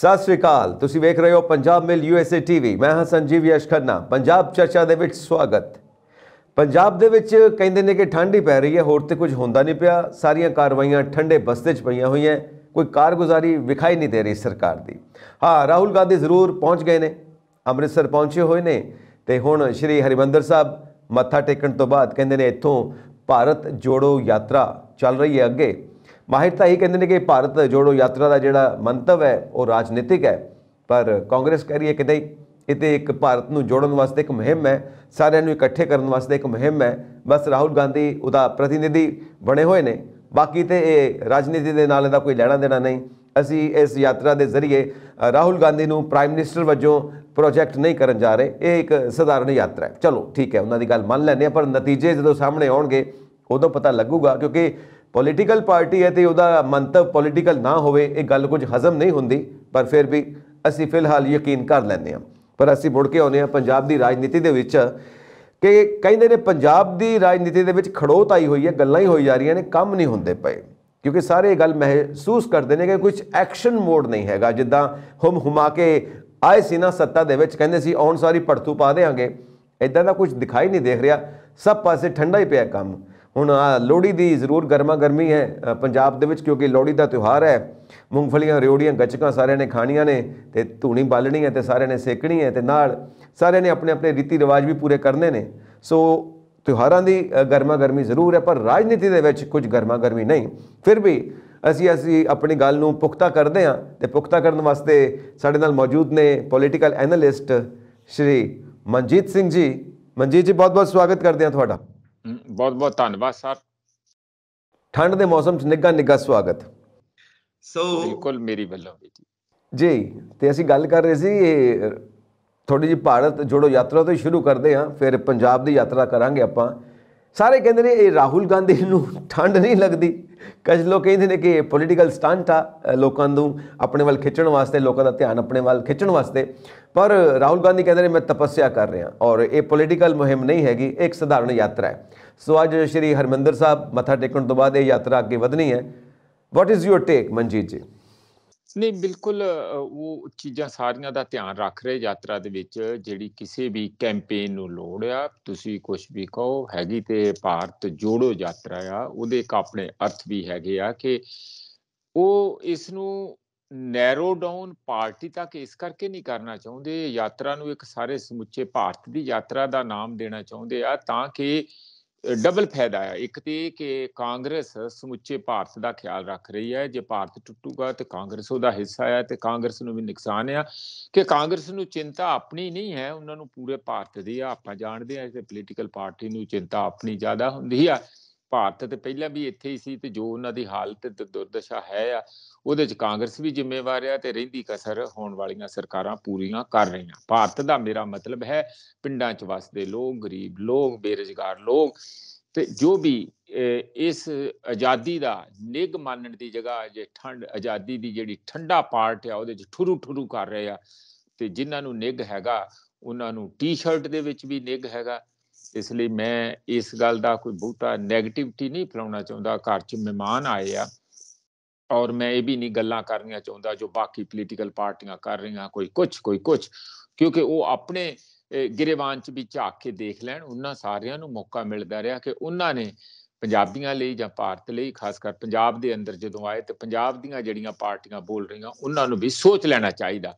ਸਤਿ ਸ੍ਰੀ ਅਕਾਲ। ਤੁਸੀਂ ਵੇਖ ਰਹੇ ਹੋ ਪੰਜਾਬ ਮਿਲ ਯੂਐਸਏ ਟੀਵੀ ਮੈਂ ਹਾਂ ਸੰਜੀਵ ਯਸ਼ ਖੰਨਾ। ਪੰਜਾਬ ਚਰਚਾ ਦੇ ਵਿੱਚ ਸਵਾਗਤ। ਪੰਜਾਬ ਦੇ ਵਿੱਚ ਕਹਿੰਦੇ ਨੇ ਕਿ ਠੰਡ ਹੀ ਪੈ ਰਹੀ ਹੈ। ਹੋਰ ਤੇ ਕੁਝ ਹੁੰਦਾ ਨਹੀਂ ਪਿਆ। ਸਾਰੀਆਂ ਕਾਰਵਾਈਆਂ ਠੰਡੇ ਬਸਤੇ 'ਚ ਪਈਆਂ ਹੋਈਆਂ। ਕੋਈ ਕਾਰਗੁਜ਼ਾਰੀ ਵਿਖਾਈ ਨਹੀਂ ਦੇ ਰਹੀ ਸਰਕਾਰ ਦੀ। ਹਾਂ, ਰਾਹੁਲ ਗਾਂਧੀ ਜ਼ਰੂਰ ਪਹੁੰਚ ਗਏ ਨੇ। ਅੰਮ੍ਰਿਤਸਰ ਪਹੁੰਚੇ ਹੋਏ ਨੇ। ਤੇ ਹੁਣ ਸ਼੍ਰੀ ਹਰਿਮੰਦਰ ਸਾਹਿਬ ਮੱਥਾ ਟੇਕਣ ਤੋਂ ਬਾਅਦ ਕਹਿੰਦੇ ਨੇ ਇੱਥੋਂ ਭਾਰਤ ਜੋੜੋ ਯਾਤਰਾ ਚੱਲ ਰਹੀ ਹੈ ਅੱਗੇ। ਮਾਹਿਰ ਤਾਂ ਇਹ ਕਹਿੰਦੇ ਨੇ ਕਿ ਭਾਰਤ ਜੋੜੋ ਯਾਤਰਾ ਦਾ ਜਿਹੜਾ ਮੰਤਵ ਹੈ, ਉਹ ਰਾਜਨੀਤਿਕ ਹੈ। ਪਰ ਕਾਂਗਰਸ ਕਹਿ ਰਹੀ ਹੈ ਕਿ ਨਹੀਂ, ਇਹ ਤੇ ਇੱਕ ਭਾਰਤ ਨੂੰ ਜੋੜਨ ਵਾਸਤੇ ਇੱਕ ਮੁਹਿੰਮ ਹੈ, ਸਾਰਿਆਂ ਨੂੰ ਇਕੱਠੇ ਕਰਨ ਵਾਸਤੇ ਇੱਕ ਮੁਹਿੰਮ ਹੈ। ਬਸ ਰਾਹੁਲ ਗਾਂਧੀ ਉਹਦਾ ਪ੍ਰਤੀਨਿਧੀ ਬਣੇ ਹੋਏ ਨੇ। ਬਾਕੀ ਤੇ ਇਹ ਰਾਜਨੀਤੀ ਦੇ ਨਾਲ ਇਹਦਾ ਕੋਈ ਲੈਣਾ ਦੇਣਾ ਨਹੀਂ। ਅਸੀਂ ਇਸ ਯਾਤਰਾ ਦੇ ਜ਼ਰੀਏ ਰਾਹੁਲ ਗਾਂਧੀ ਨੂੰ ਪ੍ਰਾਈਮ ਮਿਨਿਸਟਰ ਵਜੋਂ ਪ੍ਰੋਜੈਕਟ ਨਹੀਂ ਕਰਨ ਜਾ ਰਹੇ। ਇਹ ਇੱਕ ਸਧਾਰਨ ਯਾਤਰਾ ਹੈ। ਚਲੋ, ਠੀਕ ਹੈ, ਉਹਨਾਂ ਦੀ ਗੱਲ ਮੰਨ ਲੈਂਦੇ ਹਾਂ, ਪਰ ਨਤੀਜੇ ਜਦੋਂ ਸਾਹਮਣੇ ਆਉਣਗੇ, ਉਦੋਂ ਪਤਾ ਲੱਗੂਗਾ ਕਿਉਂਕਿ ਪੋਲੀਟੀਕਲ ਪਾਰਟੀ ਹੈ ਤੇ ਉਹਦਾ ਮੰਤਵ ਪੋਲੀਟੀਕਲ ਨਾ ਹੋਵੇ, ਇਹ ਗੱਲ ਕੁਝ ਹਜ਼ਮ ਨਹੀਂ ਹੁੰਦੀ, ਪਰ ਫਿਰ ਵੀ ਅਸੀਂ ਫਿਲਹਾਲ ਯਕੀਨ ਕਰ ਲੈਂਦੇ ਹਾਂ। ਪਰ ਅਸੀਂ ਮੁੜ ਕੇ ਆਉਂਦੇ ਹਾਂ ਪੰਜਾਬ ਦੀ ਰਾਜਨੀਤੀ ਦੇ ਵਿੱਚ ਕਿ ਕਹਿੰਦੇ ਨੇ ਪੰਜਾਬ ਦੀ ਰਾਜਨੀਤੀ ਦੇ ਵਿੱਚ ਖੜੋਤ ਆਈ ਹੋਈ ਹੈ, ਗੱਲਾਂ ਹੀ ਹੋਈ ਜਾ ਰਹੀਆਂ ਨੇ, ਕੰਮ ਨਹੀਂ ਹੁੰਦੇ ਪਏ। ਕਿਉਂਕਿ ਸਾਰੇ ਇਹ ਗੱਲ ਮਹਿਸੂਸ ਕਰਦੇ ਨੇ ਕਿ ਕੁਝ ਐਕਸ਼ਨ ਮੋਡ ਨਹੀਂ ਹੈਗਾ। ਜਿੱਦਾਂ ਹਮ ਹੁਮਾ ਕੇ ਆਏ ਸੀ ਨਾ ਸੱਤਾ ਦੇ ਵਿੱਚ, ਕਹਿੰਦੇ ਸੀ, ਆਉਣ ਸਾਰੀ ਪੜਤੂ ਪਾ ਦੇਾਂਗੇ। ਇਦਾਂ ਦਾ ਕੁਝ ਦਿਖਾਈ ਨਹੀਂ ਦੇਖ ਰਿਹਾ। ਸਭ ਪਾਸੇ ਠੰਡਾ ਹੀ ਪਿਆ ਕੰਮ। ਹੁਣ ਆਹ ਲੋਹੜੀ ਦੀ ਜ਼ਰੂਰ ਗਰਮਾ ਗਰਮੀ ਹੈ ਪੰਜਾਬ ਦੇ ਵਿੱਚ ਕਿਉਂਕਿ ਲੋਹੜੀ ਦਾ ਤਿਉਹਾਰ ਹੈ, ਮੂੰਗਫਲੀਆਂ ਰਿਓੜੀਆਂ ਗੱਚਕਾਂ ਸਾਰਿਆਂ ਨੇ ਖਾਣੀਆਂ ਨੇ ਤੇ ਧੂਣੀ ਬਾਲਣੀ ਹੈ ਤੇ ਸਾਰਿਆਂ ਨੇ ਸੇਕਣੀ ਹੈ ਤੇ ਨਾਲ ਸਾਰਿਆਂ ਨੇ ਆਪਣੇ ਆਪਣੇ ਰੀਤੀ ਰਿਵਾਜ ਵੀ ਪੂਰੇ ਕਰਨੇ ਨੇ। ਸੋ ਤਿਉਹਾਰਾਂ ਦੀ ਗਰਮਾ ਗਰਮੀ ਜ਼ਰੂਰ ਹੈ, ਪਰ ਰਾਜਨੀਤੀ ਦੇ ਵਿੱਚ ਕੁਝ ਗਰਮਾ ਗਰਮੀ ਨਹੀਂ। ਫਿਰ ਵੀ ਅਸੀਂ ਅਸੀਂ ਆਪਣੀ ਗੱਲ ਨੂੰ ਪੁਖਤਾ ਕਰਦੇ ਹਾਂ ਤੇ ਪੁਖਤਾ ਕਰਨ ਵਾਸਤੇ ਸਾਡੇ ਨਾਲ ਮੌਜੂਦ ਨੇ ਪੋਲੀਟੀਕਲ ਐਨਾਲਿਸਟ ਸ਼੍ਰੀ ਮਨਜੀਤ ਸਿੰਘ ਜੀ। ਮਨਜੀਤ ਜੀ ਬਹੁਤ ਬਹੁਤ ਸਵਾਗਤ ਕਰਦੇ ਹਾਂ ਤੁਹਾਡਾ। ਬਹੁਤ ਬਹੁਤ ਧੰਨਵਾਦ ਸਰ। ਠੰਡ ਦੇ ਮੌਸਮ 'ਚ ਨਿੱਘਾ ਨਿੱਘਾ ਸਵਾਗਤ। ਸੋ ਬਿਲਕੁਲ ਮੇਰੀ ਵੱਲੋਂ ਵੀ ਜੀ। ਜੀ ਤੇ ਅਸੀਂ ਗੱਲ ਕਰ ਰਹੇ ਸੀ ਇਹ ਥੋੜੀ ਜਿਹੀ ਭਾਰਤ ਜੋੜੋ ਯਾਤਰਾ ਤੋਂ ਹੀ ਸ਼ੁਰੂ ਕਰਦੇ ਹਾਂ ਫਿਰ ਪੰਜਾਬ ਦੀ ਯਾਤਰਾ ਕਰਾਂਗੇ ਆਪਾਂ। ਸਾਰੇ ਕਹਿੰਦੇ ਨੇ, ਇਹ ਰਾਹੁਲ ਗਾਂਧੀ ਨੂੰ ਠੰਡ ਨਹੀਂ ਲੱਗਦੀ। ਕੁਝ ਲੋਕ ਕਹਿੰਦੇ ਨੇ ਕਿ ਇਹ ਪੋਲੀਟੀਕਲ ਸਟੰਟ ਆ ਲੋਕਾਂ ਨੂੰ ਆਪਣੇ ਵੱਲ ਖਿੱਚਣ ਵਾਸਤੇ, ਲੋਕਾਂ ਦਾ ਧਿਆਨ ਆਪਣੇ ਵੱਲ ਖਿੱਚਣ ਵਾਸਤੇ। ਪਰ ਰਾਹੁਲ ਗਾਂਧੀ ਕਹਿੰਦੇ ਨੇ, ਮੈਂ ਤਪੱਸਿਆ ਕਰ ਰਿਹਾ ਔਰ ਇਹ ਪੋਲੀਟੀਕਲ ਮੁਹਿੰਮ ਨਹੀਂ ਹੈਗੀ, ਇਹ ਇੱਕ ਸਧਾਰਨ ਯਾਤਰਾ ਹੈ। ਸੋ ਅੱਜ ਸ਼੍ਰੀ ਹਰਮੰਦਰ ਸਾਹਿਬ ਮੱਥਾ ਟੇਕਣ ਤੋਂ ਬਾਅਦ ਇਹ ਯਾਤਰਾ ਅੱਗੇ ਵਧਣੀ ਹੈ। What is your take Manjit ji? ਨਹੀਂ, ਬਿਲਕੁਲ ਉਹ ਚੀਜ਼ਾਂ ਸਾਰੀਆਂ ਦਾ ਧਿਆਨ ਰੱਖ ਰਹੇ ਯਾਤਰਾ ਦੇ ਵਿੱਚ, ਜਿਹੜੀ ਕਿਸੇ ਵੀ ਕੈਂਪੇਨ ਨੂੰ ਲੋੜ ਆ, ਤੁਸੀਂ ਕੁਝ ਵੀ ਕਹੋ, ਹੈਗੀ ਤੇ ਭਾਰਤ ਜੋੜੋ ਯਾਤਰਾ ਆ, ਉਹਦੇ ਇੱਕ ਆਪਣੇ ਅਰਥ ਵੀ ਹੈਗੇ ਆ ਕਿ ਉਹ ਇਸ ਨੂੰ ਨੈਰੋ ਡਾਊਨ ਪਾਰਟੀ ਤੱਕ ਇਸ ਕਰਕੇ ਨਹੀਂ ਕਰਨਾ ਚਾਹੁੰਦੇ, ਯਾਤਰਾ ਨੂੰ ਇੱਕ ਸਾਰੇ ਸਮੁੱਚੇ ਭਾਰਤ ਦੀ ਯਾਤਰਾ ਦਾ ਨਾਮ ਦੇਣਾ ਚਾਹੁੰਦੇ ਆ, ਤਾਂ ਕਿ ਡਬਲ ਫਾਇਦਾ ਆ। ਇੱਕ ਤੇ ਕਿ ਕਾਂਗਰਸ ਸਮੁੱਚੇ ਭਾਰਤ ਦਾ ਖਿਆਲ ਰੱਖ ਰਹੀ ਹੈ। ਜੇ ਭਾਰਤ ਟੁੱਟੂਗਾ ਤੇ ਕਾਂਗਰਸ ਉਹਦਾ ਹਿੱਸਾ ਹੈ ਤੇ ਕਾਂਗਰਸ ਨੂੰ ਵੀ ਨੁਕਸਾਨ ਆ। ਕਿ ਕਾਂਗਰਸ ਨੂੰ ਚਿੰਤਾ ਆਪਣੀ ਨਹੀਂ ਹੈ, ਉਹਨਾਂ ਨੂੰ ਪੂਰੇ ਭਾਰਤ ਦੀ ਆ। ਆਪਾਂ ਜਾਣਦੇ ਆ ਕਿ ਪੋਲੀਟੀਕਲ ਪਾਰਟੀ ਨੂੰ ਚਿੰਤਾ ਆਪਣੀ ਜ਼ਿਆਦਾ ਹੁੰਦੀ ਆ। ਭਾਰਤ ਤੇ ਪਹਿਲਾਂ ਵੀ ਇੱਥੇ ਹੀ ਸੀ ਤੇ ਜੋ ਉਹਨਾਂ ਦੀ ਹਾਲਤ ਤੇ ਦੁਰਦਸ਼ਾ ਹੈ ਆ, ਉਹਦੇ ਚ ਕਾਂਗਰਸ ਵੀ ਜ਼ਿੰਮੇਵਾਰ ਆ ਤੇ ਰਹਿੰਦੀ ਕਸਰ ਹੋਣ ਵਾਲੀਆਂ ਸਰਕਾਰਾਂ ਪੂਰੀਆਂ ਕਰ ਰਹੀਆਂ। ਭਾਰਤ ਦਾ ਮੇਰਾ ਮਤਲਬ ਹੈ ਪਿੰਡਾਂ ਚ ਵਸਦੇ ਲੋਕ, ਗਰੀਬ ਲੋਕ, ਬੇਰੁਜ਼ਗਾਰ ਲੋਕ ਤੇ ਜੋ ਵੀ ਇਸ ਆਜ਼ਾਦੀ ਦਾ ਨਿੱਘ ਮੰਨਣ ਦੀ ਜਗ੍ਹਾ ਜੇ ਠੰਡ, ਆਜ਼ਾਦੀ ਦੀ ਜਿਹੜੀ ਠੰਡਾ ਪਾਰਟ ਆ ਉਹਦੇ ਚ ਠੁਰੂ ਠੁਰੂ ਕਰ ਰਹੇ ਆ ਤੇ ਜਿਨ੍ਹਾਂ ਨੂੰ ਨਿੱਘ ਹੈਗਾ, ਉਹਨਾਂ ਨੂੰ ਟੀ-ਸ਼ਰਟ ਦੇ ਵਿੱਚ ਵੀ ਨਿੱਘ ਹੈਗਾ। ਇਸ ਲਈ ਮੈਂ ਇਸ ਗੱਲ ਦਾ ਕੋਈ ਬਹੁਤਾ 네ਗੇਟਿਵਿਟੀ ਨਹੀਂ ਫੈਲਾਉਣਾ ਚਾਹੁੰਦਾ। ਘਰ 'ਚ ਮਹਿਮਾਨ ਆਏ ਆ ਔਰ ਮੈਂ ਇਹ ਵੀ ਨਹੀਂ ਗੱਲਾਂ ਕਰਨੀਆਂ ਚਾਹੁੰਦਾ ਜੋ ਬਾਕੀ ਪੋਲੀਟੀਕਲ ਪਾਰਟੀਆਂ ਕਰ ਰਹੀਆਂ ਕੋਈ ਕੁਝ ਕੋਈ ਕੁਝ ਕਿਉਂਕਿ ਉਹ ਆਪਣੇ ਅਹ, ਗਿਰੇਵਾਨ 'ਚ ਵੀ ਝਾਕ ਕੇ ਦੇਖ ਲੈਣ ਉਹਨਾਂ ਸਾਰਿਆਂ ਨੂੰ ਮੌਕਾ ਮਿਲਦਾ ਰਿਹਾ ਕਿ ਉਹਨਾਂ ਨੇ ਪੰਜਾਬੀਆਂ ਲਈ ਜਾਂ ਭਾਰਤ ਲਈ ਖਾਸ ਕਰ ਪੰਜਾਬ ਦੇ ਅੰਦਰ ਜਦੋਂ ਆਏ ਤੇ ਪੰਜਾਬ ਦੀਆਂ ਜਿਹੜੀਆਂ ਪਾਰਟੀਆਂ ਬੋਲ ਰਹੀਆਂ ਉਹਨਾਂ ਨੂੰ ਵੀ ਸੋਚ ਲੈਣਾ ਚਾਹੀਦਾ।